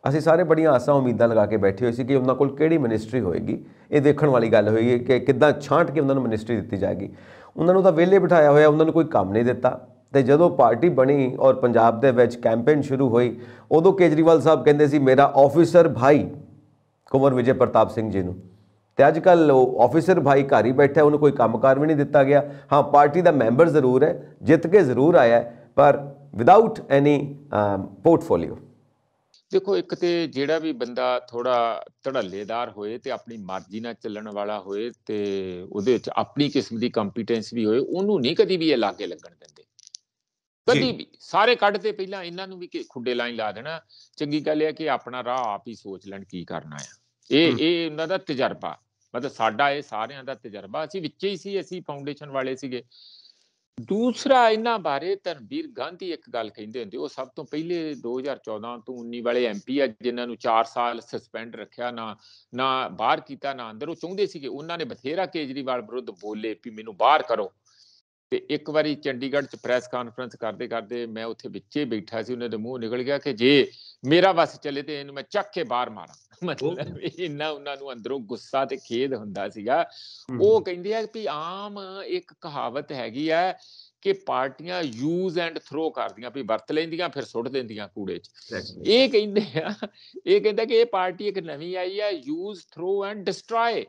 ਅਸੀਂ ਸਾਰੇ ਬੜੀਆਂ ਆਸਾਂ ਉਮੀਦਾਂ ਲਗਾ ਕੇ ਬੈਠੇ ਹੋਏ ਸੀ ਕਿ ਉਹਨਾਂ ਕੋਲ ਕਿਹੜੀ ਮਿਨਿਸਟਰੀ ਹੋਏਗੀ। ਇਹ ਦੇਖਣ ਵਾਲੀ ਗੱਲ ਹੋਏਗੀ ਕਿ ਕਿੱਦਾਂ ਛਾਂਟ ਕੇ ਉਹਨਾਂ ਨੂੰ ਮਿਨਿਸਟਰੀ ਦਿੱਤੀ ਜਾਏਗੀ। ਉਹਨਾਂ ਨੂੰ ਤਾਂ ਵਿਹਲੇ ਬਿਠਾਇਆ ਹੋਇਆ, ਉਹਨਾਂ ਨੂੰ ਕੋਈ ਕੰਮ ਨਹੀਂ ਦਿੱਤਾ। ਤੇ ਜਦੋਂ ਪਾਰਟੀ ਬਣੀ ਔਰ ਪੰਜਾਬ ਦੇ ਵਿੱਚ ਕੈਂਪੇਨ ਸ਼ੁਰੂ ਹੋਈ, ਉਦੋਂ ਕੇਜਰੀਵਾਲ ਸਾਹਿਬ ਕਹਿੰਦੇ ਸੀ, ਮੇਰਾ ਆਫੀਸਰ ਭਾਈ ਕੁਮਰ ਵਿਜੇ ਪ੍ਰਤਾਪ ਸਿੰਘ ਜੀ ਨੂੰ। ਤੇ ਅੱਜ ਕੱਲ ਉਹ ਆਫੀਸਰ ਭਾਈ ਘਰ ਹੀ ਬੈਠਾ, ਉਹਨੂੰ ਕੋਈ ਕੰਮਕਾਰ ਵੀ ਨਹੀਂ ਦਿੱਤਾ ਗਿਆ। ਹਾਂ, ਪਾਰਟੀ ਦਾ ਮੈਂਬਰ ਜ਼ਰੂਰ ਹੈ, ਜਿੱਤ ਕੇ ਜ਼ਰੂਰ ਆਇਆ ਪਰ ਵਿਦਆਊਟ ਐਨੀ ਪੋਰਟਫੋਲੀਓ ਦੇਖੋ, ਇੱਕ ਤੇ ਜਿਹੜਾ ਵੀ ਬੰਦਾ ਥੋੜਾ ਧੜੱਲੇਦਾਰ ਹੋਏ ਤੇ ਆਪਣੀ ਮਰਜ਼ੀ ਨਾਲ ਚੱਲਣ ਵਾਲਾ ਹੋਏ ਤੇ ਉਹਦੇ ਵਿੱਚ ਆਪਣੀ ਕਿਸਮ ਦੀ ਕੰਪੀਟੈਂਸ ਵੀ ਹੋਏ, ਉਹਨੂੰ ਨਹੀਂ ਕਦੀ ਵੀ ਇਹ ਲਾਗੇ ਲੱਗਣ ਦਿੰਦੇ। ਕਦੀ ਵੀ ਸਾਰੇ ਕੱਢਦੇ ਪਹਿਲਾਂ ਇਹਨਾਂ ਨੂੰ ਵੀ ਖੁੱਡੇ ਲਾਈਨ ਲਾ ਦੇਣਾ। ਚੰਗੀ ਗੱਲ ਹੈ ਕਿ ਆਪਣਾ ਰਾਹ ਆਪ ਹੀ ਸੋਚ ਲੈਣ ਕੀ ਕਰਨਾ ਆ। ਇਹ ਇਹ ਉਹਨਾਂ ਦਾ ਤਜਰਬਾ। ਮਤਲਬ ਸਾਡਾ ਇਹ ਸਾਰਿਆਂ ਦਾ ਤਜਰਬਾ। ਅਸੀਂ ਵਿੱਚੇ ਹੀ ਸੀ ਅਸੀਂ ਫਾਊਂਡੇਸ਼ਨ ਵਾਲੇ ਸੀਗੇ। ਦੂਸਰਾ ਇਹਨਾਂ ਬਾਰੇ ਧਰਮਵੀਰ ਗਾਂਧੀ ਇੱਕ ਗੱਲ ਕਹਿੰਦੇ ਹੁੰਦੇ ਉਹ ਸਭ ਤੋਂ ਪਹਿਲੇ 2014 ਤੋਂ 19 ਵਾਲੇ ਐਮਪੀ ਆ ਜਿਨ੍ਹਾਂ ਨੂੰ 4 ਸਾਲ ਸਸਪੈਂਡ ਰੱਖਿਆ ਨਾ ਨਾ ਬਾਹਰ ਕੀਤਾ ਨਾ ਅੰਦਰ। ਉਹ ਚਾਹੁੰਦੇ ਸੀਗੇ ਉਹਨਾਂ ਨੇ ਬਥੇਰਾ ਕੇਜਰੀਵਾਲ ਵਿਰੁੱਧ ਬੋਲੇ ਵੀ ਮੈਨੂੰ ਬਾਹਰ ਕਰੋ। ਤੇ ਇੱਕ ਵਾਰੀ ਚੰਡੀਗੜ੍ਹ ਚ ਪ੍ਰੈਸ ਕਾਨਫਰੰਸ ਕਰਦੇ ਕਰਦੇ ਮੈਂ ਉੱਥੇ ਵਿੱਚੇ ਬੈਠਾ ਸੀ ਉਹਨਾਂ ਦੇ ਮੂੰਹ ਨਿਕਲ ਗਿਆ ਕਿ ਜੇ ਮੇਰਾ ਵਸ ਚੱਲੇ ਤੇ ਇਹਨੂੰ ਮੈਂ ਚੱਕ ਕੇ ਬਾਹਰ ਮਾਰਾਂ। ਮਤਲਬ ਇੰਨਾ ਉਹਨਾਂ ਨੂੰ ਅੰਦਰੋਂ ਗੁੱਸਾ ਤੇ ਖੇਦ ਹੁੰਦਾ ਸੀਗਾ। ਉਹ ਕਹਿੰਦੇ ਆ ਕਿ ਆਮ ਇੱਕ ਕਹਾਵਤ ਹੈਗੀ ਆ ਕਿ ਪਾਰਟੀਆਂ ਯੂਜ਼ ਐਂਡ ਥਰੋ ਕਰਦੀਆਂ ਵੀ ਵਰਤ ਲੈਂਦੀਆਂ ਫਿਰ ਸੁੱਟ ਦਿੰਦੀਆਂ ਕੂੜੇ 'ਚ। ਇਹ ਕਹਿੰਦੇ ਆ ਇਹ ਕਹਿੰਦਾ ਕਿ ਇਹ ਪਾਰਟੀ ਇੱਕ ਨਵੀਂ ਆਈ ਆ ਯੂਜ਼ ਥਰੋ ਐਂਡ ਡਿਸਟਰੋਏ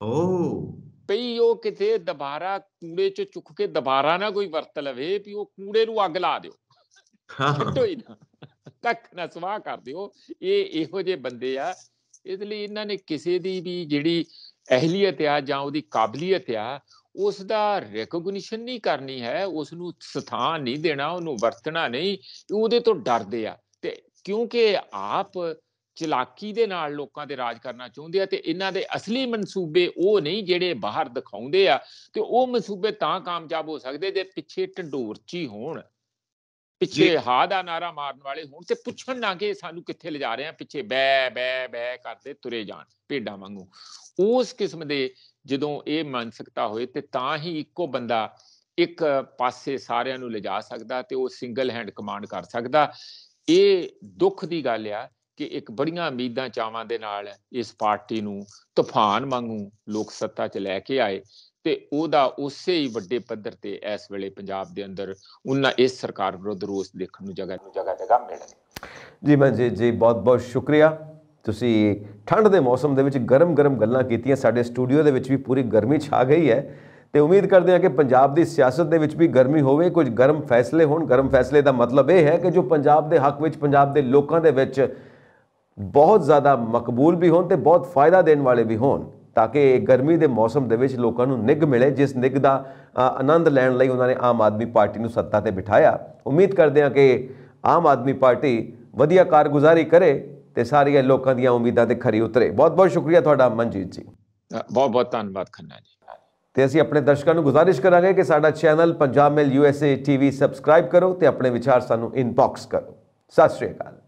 ਓ ਪਈ ਉਹ ਕਿਤੇ ਦੁਬਾਰਾ ਕੂੜੇ ਚ ਚੁੱਕ ਕੇ ਦੁਬਾਰਾ ਨਾ ਕੋਈ ਵਰਤ ਲਵੇ ਵੀ ਉਹ ਕੂੜੇ ਨੂੰ ਅੱਗ ਲਾ ਦਿਓ। ਹਾਂ। ਹੀ ਨਾ। ਕੱਖ ਨਾ ਸਵਾਹ ਕਰ ਦਿਓ। ਇਹ ਇਹੋ ਜਿਹੇ ਬੰਦੇ ਆ। ਇਸ ਲਈ ਇਹਨਾਂ ਨੇ ਕਿਸੇ ਦੀ ਵੀ ਜਿਹੜੀ ਅਹਲੀਅਤ ਆ ਜਾਂ ਉਹਦੀ ਕਾਬਲੀਅਤ ਆ ਉਸ ਦਾ ਰੈਕੋਗਨੀਸ਼ਨ ਨਹੀਂ ਕਰਨੀ ਹੈ। ਉਸ ਨੂੰ ਸਥਾਨ ਨਹੀਂ ਦੇਣਾ ਉਹਨੂੰ ਵਰਤਣਾ ਨਹੀਂ। ਉਹਦੇ ਤੋਂ ਡਰਦੇ ਆ। ਤੇ ਕਿਉਂਕਿ ਆਪ ਚਲਾਕੀ ਦੇ ਨਾਲ ਲੋਕਾਂ ਤੇ ਰਾਜ ਕਰਨਾ ਚਾਹੁੰਦੇ ਆ ਤੇ ਇਹਨਾਂ ਦੇ ਅਸਲੀ ਮਨਸੂਬੇ ਉਹ ਨਹੀਂ ਜਿਹੜੇ ਬਾਹਰ ਦਿਖਾਉਂਦੇ ਆ ਤੇ ਉਹ ਮਨਸੂਬੇ ਤਾਂ ਕਾਮਯਾਬ ਹੋ ਸਕਦੇ ਜੇ ਪਿੱਛੇ ਢੰਡੋਰਚੀ ਹੋਣ ਪਿੱਛੇ ਹਾ ਦਾ ਨਾਰਾ ਮਾਰਨ ਵਾਲੇ ਹੋਣ ਤੇ ਪੁੱਛਣ ਨਾ ਕਿ ਸਾਨੂੰ ਕਿੱਥੇ ਲਿਜਾ ਰਹੇ ਆ ਪਿੱਛੇ ਬੈ ਬੈ ਬੈ ਕਰਦੇ ਤੁਰੇ ਜਾਣ ਭੇਡਾਂ ਵਾਂਗੂ। ਉਸ ਕਿਸਮ ਦੇ ਜਦੋਂ ਇਹ ਮਾਨਸਿਕਤਾ ਹੋਏ ਤੇ ਤਾਂ ਹੀ ਇੱਕੋ ਬੰਦਾ ਇੱਕ ਪਾਸੇ ਸਾਰਿਆਂ ਨੂੰ ਲਿਜਾ ਸਕਦਾ ਤੇ ਉਹ ਸਿੰਗਲ ਹੈਂਡ ਕਮਾਂਡ ਕਰ ਸਕਦਾ। ਇਹ ਦੁੱਖ ਦੀ ਗੱਲ ਆ ਕਿ ਇੱਕ ਬੜੀਆਂ ਉਮੀਦਾਂ ਚਾਵਾਂ ਦੇ ਨਾਲ ਇਸ ਪਾਰਟੀ ਨੂੰ ਤੂਫਾਨ ਵਾਂਗੂ ਲੋਕ ਸੱਤਾ 'ਚ ਲੈ ਕੇ ਆਏ ਤੇ ਉਹਦਾ ਉਸੇ ਹੀ ਵੱਡੇ ਪੱਧਰ ਤੇ ਇਸ ਵੇਲੇ ਪੰਜਾਬ ਦੇ ਅੰਦਰ ਉਹਨਾਂ ਇਸ ਸਰਕਾਰ ਵਿਰੁੱਧ ਰੋਸ ਦੇਖਣ ਨੂੰ ਜਗ੍ਹਾ ਜਗ੍ਹਾ ਜਗ੍ਹਾ ਮਿਲ ਰਿਹਾ ਜੀ ਮਨਜੀਤ ਜੀ ਬਹੁਤ ਬਹੁਤ ਸ਼ੁਕਰੀਆ। ਤੁਸੀਂ ਠੰਡ ਦੇ ਮੌਸਮ ਦੇ ਵਿੱਚ ਗਰਮ-ਗਰਮ ਗੱਲਾਂ ਕੀਤੀਆਂ, ਸਾਡੇ ਸਟੂਡੀਓ ਦੇ ਵਿੱਚ ਵੀ ਪੂਰੀ ਗਰਮੀ ਛਾ ਗਈ ਹੈ ਤੇ ਉਮੀਦ ਕਰਦੇ ਹਾਂ ਕਿ ਪੰਜਾਬ ਦੀ ਸਿਆਸਤ ਦੇ ਵਿੱਚ ਵੀ ਗਰਮੀ ਹੋਵੇ, ਕੁਝ ਗਰਮ ਫੈਸਲੇ ਹੋਣ। ਗਰਮ ਫੈਸਲੇ ਦਾ ਮਤਲਬ ਇਹ ਹੈ ਕਿ ਜੋ ਪੰਜਾਬ ਦੇ ਹੱਕ ਵਿੱਚ, ਪੰਜਾਬ ਦੇ ਲੋਕਾਂ ਦੇ ਵਿੱਚ ਬਹੁਤ ਜ਼ਿਆਦਾ ਮਕਬੂਲ ਵੀ ਹੋਣ ਤੇ ਬਹੁਤ ਫਾਇਦਾ ਦੇਣ ਵਾਲੇ ਵੀ ਹੋਣ ਤਾਂ ਕਿ ਗਰਮੀ ਦੇ ਮੌਸਮ ਦੇ ਵਿੱਚ ਲੋਕਾਂ ਨੂੰ ਨਿੱਘ ਮਿਲੇ ਜਿਸ ਨਿੱਘ ਦਾ ਆਨੰਦ ਲੈਣ ਲਈ ਉਹਨਾਂ ਨੇ ਆਮ ਆਦਮੀ ਪਾਰਟੀ ਨੂੰ ਸੱਤਾ ਤੇ ਬਿਠਾਇਆ। ਉਮੀਦ ਕਰਦੇ ਹਾਂ ਕਿ ਆਮ ਆਦਮੀ ਪਾਰਟੀ ਵਧੀਆ ਕਾਰਗੁਜ਼ਾਰੀ ਕਰੇ ਤੇ ਸਾਰੀਆਂ ਲੋਕਾਂ ਦੀਆਂ ਉਮੀਦਾਂ ਤੇ ਖਰੀ ਉਤਰੇ। ਬਹੁਤ ਬਹੁਤ ਸ਼ੁਕਰੀਆ ਤੁਹਾਡਾ ਮਨਜੀਤ ਜੀ। ਬਹੁਤ ਬਹੁਤ ਧੰਨਵਾਦ ਖੰਨਾ ਜੀ। ਤੇ ਅਸੀਂ ਆਪਣੇ ਦਰਸ਼ਕਾਂ ਨੂੰ ਗੁਜ਼ਾਰਿਸ਼ ਕਰਾਂਗੇ ਕਿ ਸਾਡਾ channel Punjab Mail USA TV subscribe ਕਰੋ ਤੇ ਆਪਣੇ ਵਿਚਾਰ ਸਾਨੂੰ ਇਨਬਾਕਸ ਕਰੋ। ਸਤਿ ਸ਼੍ਰੀ ਅਕਾਲ।